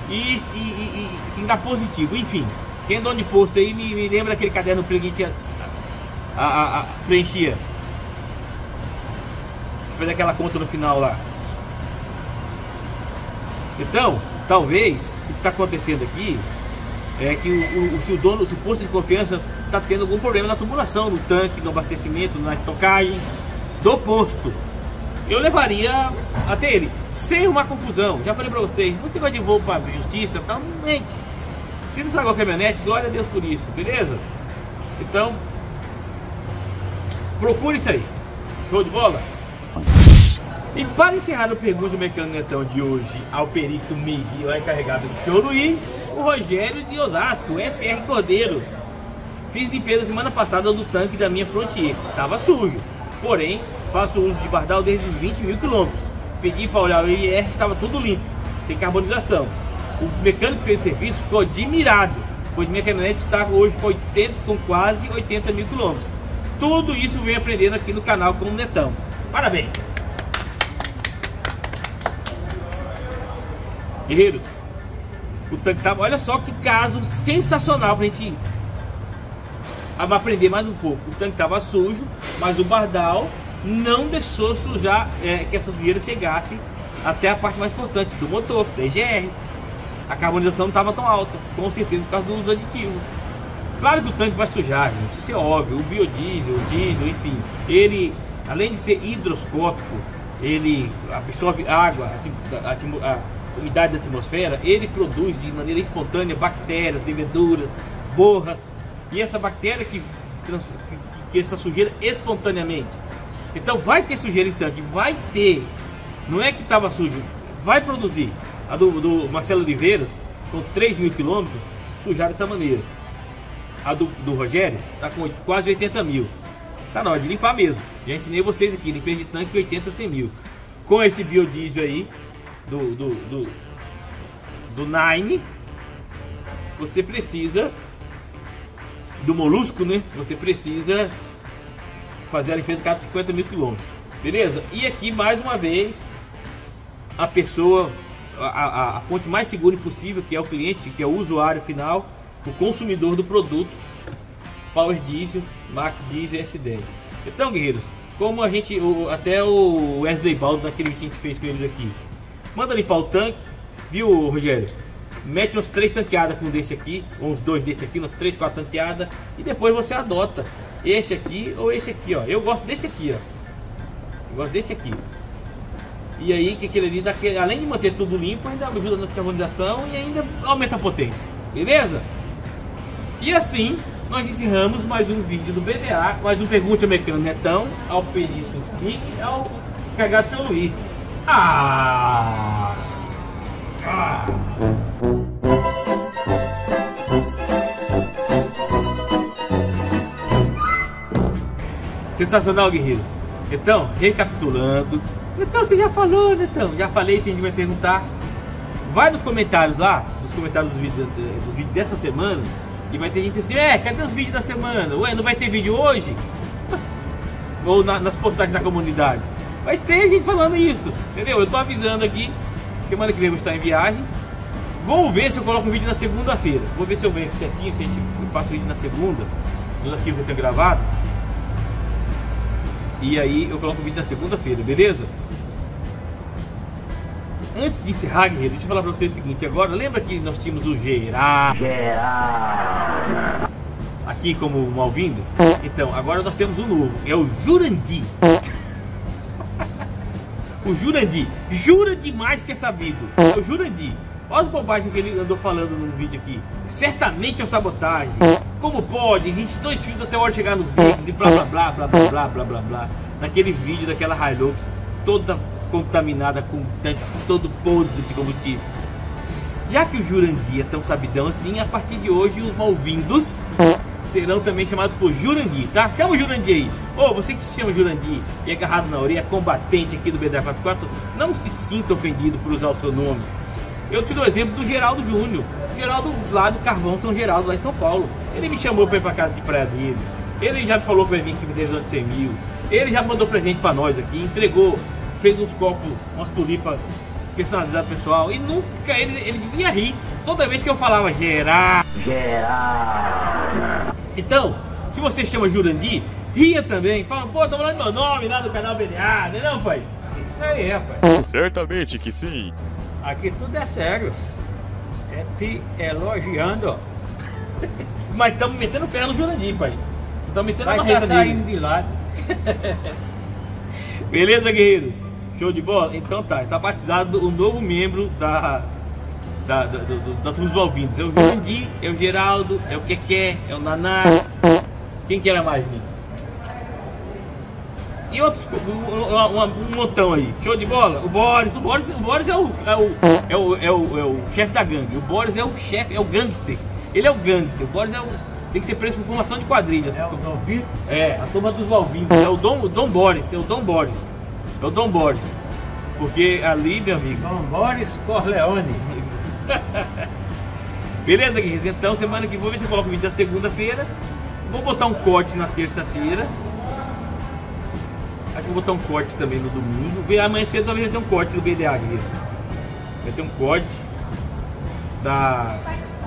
E, e, e, e tem que dar positivo. Enfim, quem é dono de posto aí me, me lembra aquele caderno preto que a a, a, a, preenchia. Fez aquela conta no final lá. Então, talvez o que está acontecendo aqui é que o, o, se o dono, se o posto de confiança está tendo algum problema na tubulação, no tanque, no abastecimento, na estocagem do posto, eu levaria até ele, sem uma confusão. Já falei para vocês, não tem de voo para justiça, tá? Gente, se não estragou a caminhonete, glória a Deus por isso, beleza? Então, procure isso aí. Show de bola? E para encerrar o Pergunta Mecânico Netão de hoje ao perito Miguel encarregado de Show Luiz, o Rogério de Osasco, SR Cordeiro. Fiz limpeza semana passada do tanque da minha Frontier, estava sujo, porém faço uso de bardal desde os 20 mil quilômetros. Pedi para olhar o IR, estava tudo limpo, sem carbonização. O mecânico que fez o serviço ficou admirado, pois minha caminhonete está hoje com, 80, com quase 80 mil quilômetros. Tudo isso vem aprendendo aqui no canal com o Netão. Parabéns! Guerreiros, o tanque tava. Olha só que caso sensacional pra gente aprender mais um pouco. O tanque tava sujo, mas o bardal não deixou sujar, é, que essa sujeira chegasse até a parte mais importante do motor, da EGR. A carbonização não estava tão alta, com certeza por causa do uso aditivo. Claro que o tanque vai sujar, gente, isso é óbvio. O biodiesel, o diesel, enfim, ele, além de ser hidroscópico, ele absorve água, a, a, a umidade da atmosfera, ele produz de maneira espontânea bactérias, leveduras, borras. E essa bactéria que, que essa sujeira espontaneamente. Então vai ter sujeira em tanque, vai ter. Não é que estava sujo, vai produzir. A do, do Marcelo Oliveiras, com 3 mil quilômetros, sujaram dessa maneira. A do, do Rogério está com quase 80 mil. Tá na hora de limpar mesmo. Já ensinei vocês aqui, limpeza de tanque 80 a 100 mil. Com esse biodiesel aí, do, do, do, do Nine, você precisa do molusco, né? Você precisa fazer a limpeza a cada 50 mil quilômetros. Beleza? E aqui mais uma vez a pessoa, a, a, a, fonte mais segura possível, que é o cliente, que é o usuário final, o consumidor do produto, Power Diesel, Max Diesel S10. Então, guerreiros, como a gente, o, até o Wesley Baldo naquele que a gente fez com eles aqui, manda limpar o tanque, viu, Rogério? Mete umas três tanqueadas com desse aqui, uns dois desse aqui, umas três, quatro tanqueadas, e depois você adota esse aqui ou esse aqui, ó. Eu gosto desse aqui, ó. Eu gosto desse aqui. E aí que aquele ali, daquele, além de manter tudo limpo, ainda ajuda na descarbonização e ainda aumenta a potência. Beleza? E assim, nós encerramos mais um vídeo do BDA, mais um Pergunte ao Mecânico Netão, ao Perito Stick, ao Cagado São Luís. Ah! Ah! Sensacional, guerreiros. Então, recapitulando. Então, você já falou, Netão? Já falei, tem gente vai perguntar. Vai nos comentários lá, nos comentários do vídeo, do vídeo dessa semana, e vai ter gente assim, é, cadê os vídeos da semana? Ué, não vai ter vídeo hoje? Ou na, nas postagens da comunidade. Mas tem gente falando isso, entendeu? Eu tô avisando aqui, semana que vem eu vou estar em viagem. Vou ver se eu coloco um vídeo na segunda-feira. Vou ver se eu venho certinho, se eu faço vídeo na segunda, dos arquivos que eu tenho gravado. E aí eu coloco o vídeo na segunda-feira, beleza? Antes de encerrar, guerreiro, deixa eu falar pra vocês o seguinte. Agora, lembra que nós tínhamos o? Geral. Aqui como mal-vindo? Então, agora nós temos um novo. É o Jurandi. O Jurandi. Jura demais que é sabido. O Jurandi. Olha as bobagens que ele andou falando no vídeo aqui. Certamente é sabotagem. Como pode? A gente dois filhos até a hora de chegar nos bicos e blá blá blá blá blá blá blá blá blá. Naquele vídeo daquela Hilux toda contaminada com tanque todo podre de combustível. Já que o Jurandir é tão sabidão assim, a partir de hoje os malvindos serão também chamados por Jurandir, tá? Chama o Jurandir aí. Ô, oh, você que se chama Jurandir e é agarrado na orelha, combatente aqui do BDA44, não se sinta ofendido por usar o seu nome. Eu te dou o exemplo do Geraldo Júnior. Geraldo lá do Carvão São Geraldo, lá em São Paulo. Ele me chamou para ir para casa de praia dele. Ele já me falou que vai vir aqui vender de 100 mil. Ele já mandou presente para nós aqui, entregou, fez uns copos, umas tulipas personalizadas pessoal. E nunca, ele, ele vinha rir toda vez que eu falava geral. Geral. Então, se você chama Jurandir, ria também. Fala, pô, tô falando meu nome lá no canal BDA, não é não, pai? Isso aí, rapaz. Certamente que sim. Aqui tudo é sério. É te elogiando. Mas estamos metendo ferro no Jurandir, pai. Estamos metendo Vai uma tá saindo de lado. Beleza, guerreiros? Show de bola? Então tá, tá batizado o novo membro da. Da, da, do, da turma dos Malvindos. É o Jurandir, é o Geraldo, é o Keké, é o Naná. Quem que era mais, Nico? E outros, um, um, um montão aí. Show de bola? O Boris, o Boris, o Boris é o, é o, é o, é o, é o chefe da gangue. O Boris é o chefe, é o gangster. Ele é o gangster. O Boris é o, tem que ser preso por formação de quadrilha. É o Dom É, a turma dos Malvindos. É o Dom, o Dom Boris, é o Dom Boris. É o Dom Boris. Porque ali, meu amigo. Dom Boris Corleone. Beleza, guerreiros? Então, semana que vem, ver se eu coloco o vídeo da segunda-feira. Vou botar um corte na terça-feira. Acho que vou botar um corte também no domingo. Amanhã cedo talvez vai ter um corte do BDA, guerreiro. Vai ter um corte da.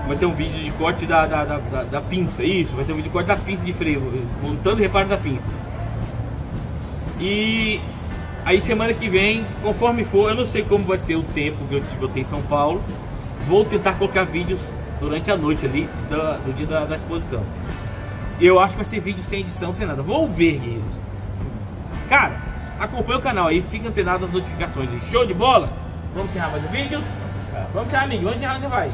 Vai ter um vídeo de corte da, da, da, da, da pinça. Isso, vai ter um vídeo de corte da pinça de freio. Montando e reparo da pinça. E aí semana que vem, conforme for, eu não sei como vai ser o tempo que eu tive em São Paulo. Vou tentar colocar vídeos durante a noite ali do, do dia da, da exposição. Eu acho que vai ser vídeo sem edição, sem nada. Vou ver, guerreiros. Cara, acompanha o canal aí, fica antenado nas notificações. Show de bola? Vamos encerrar mais um vídeo? Vamos encerrar, amigo. Vamos encerrar, onde vai?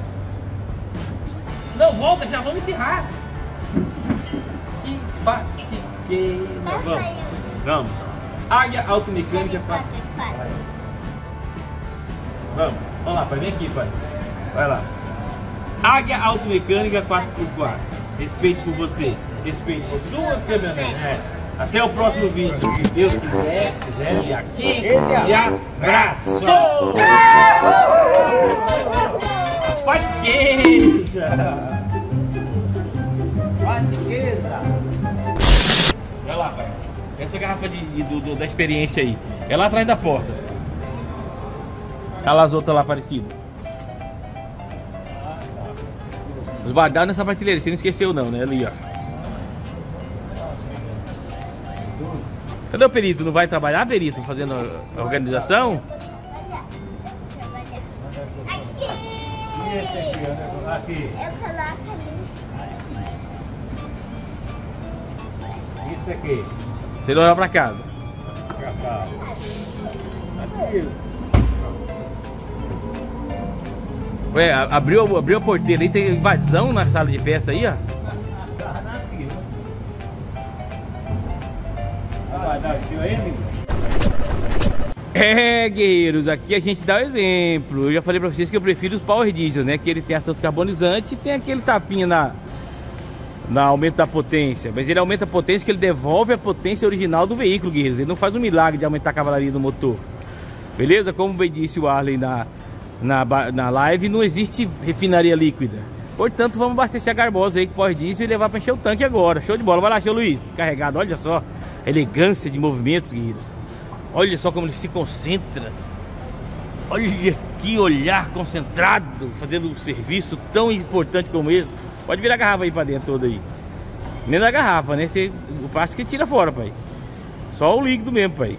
Não, volta, já vamos encerrar. Que pequena. Tá Vamos. Vamos. Águia Automecânica 4. Vamos. Vamos lá, pai. Vem aqui, pai. Vai lá. Águia Automecânica 4x4. Respeito por você. Respeito por sua caminhonete. É. Até o próximo vídeo. Se Deus quiser, quiser. E aqui. E abraço. Fatiqueza. Fatiqueza. Vai lá, pai. Essa garrafa de, de- do- da experiência aí. É lá atrás da porta. Olha lá as outras lá parecidas. Os badados nessa prateleira, você não esqueceu não, né? Ali, ó. Cadê o perito? Não vai trabalhar, perito? Fazendo a organização? Aqui. Eu coloco ali. Isso aqui. Você não olha pra casa. Pra cá. Aqui. Ué, abriu, abriu a porteira aí, tem invasão na sala de peça aí, ó. É, guerreiros, aqui a gente dá o exemplo. Eu já falei pra vocês que eu prefiro os Power Diesel, né? Que ele tem ação descarbonizante e tem aquele tapinha na, na aumento da potência. Mas ele aumenta a potência que ele devolve a potência original do veículo, guerreiros. Ele não faz um milagre de aumentar a cavalaria do motor. Beleza? Como bem disse o Arley na, na, na live, não existe refinaria líquida. Portanto, vamos abastecer a Garbosa aí com Power Diesel e levar para encher o tanque agora. Show de bola. Vai lá, seu Luiz. Carregado. Olha só a elegância de movimentos, guerreiros. Olha só como ele se concentra. Olha que olhar concentrado, fazendo um serviço tão importante como esse. Pode virar a garrafa aí pra dentro toda aí. Nem da garrafa, né? Você, o que tira fora, pai. Só o líquido mesmo, pai.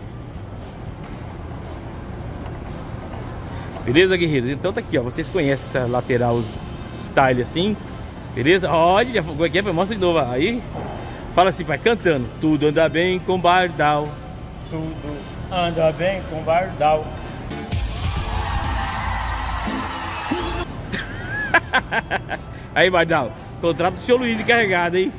Beleza, guerreiros? Então tá aqui, ó. Vocês conhecem essa lateral style assim. Beleza? Olha, como é que é? Mostra de novo aí. Fala assim, pai, cantando. Tudo anda bem com Bardal. Tudo anda bem com Bardal. aí, Bardal. Contrato do seu Luiz encarregado, hein?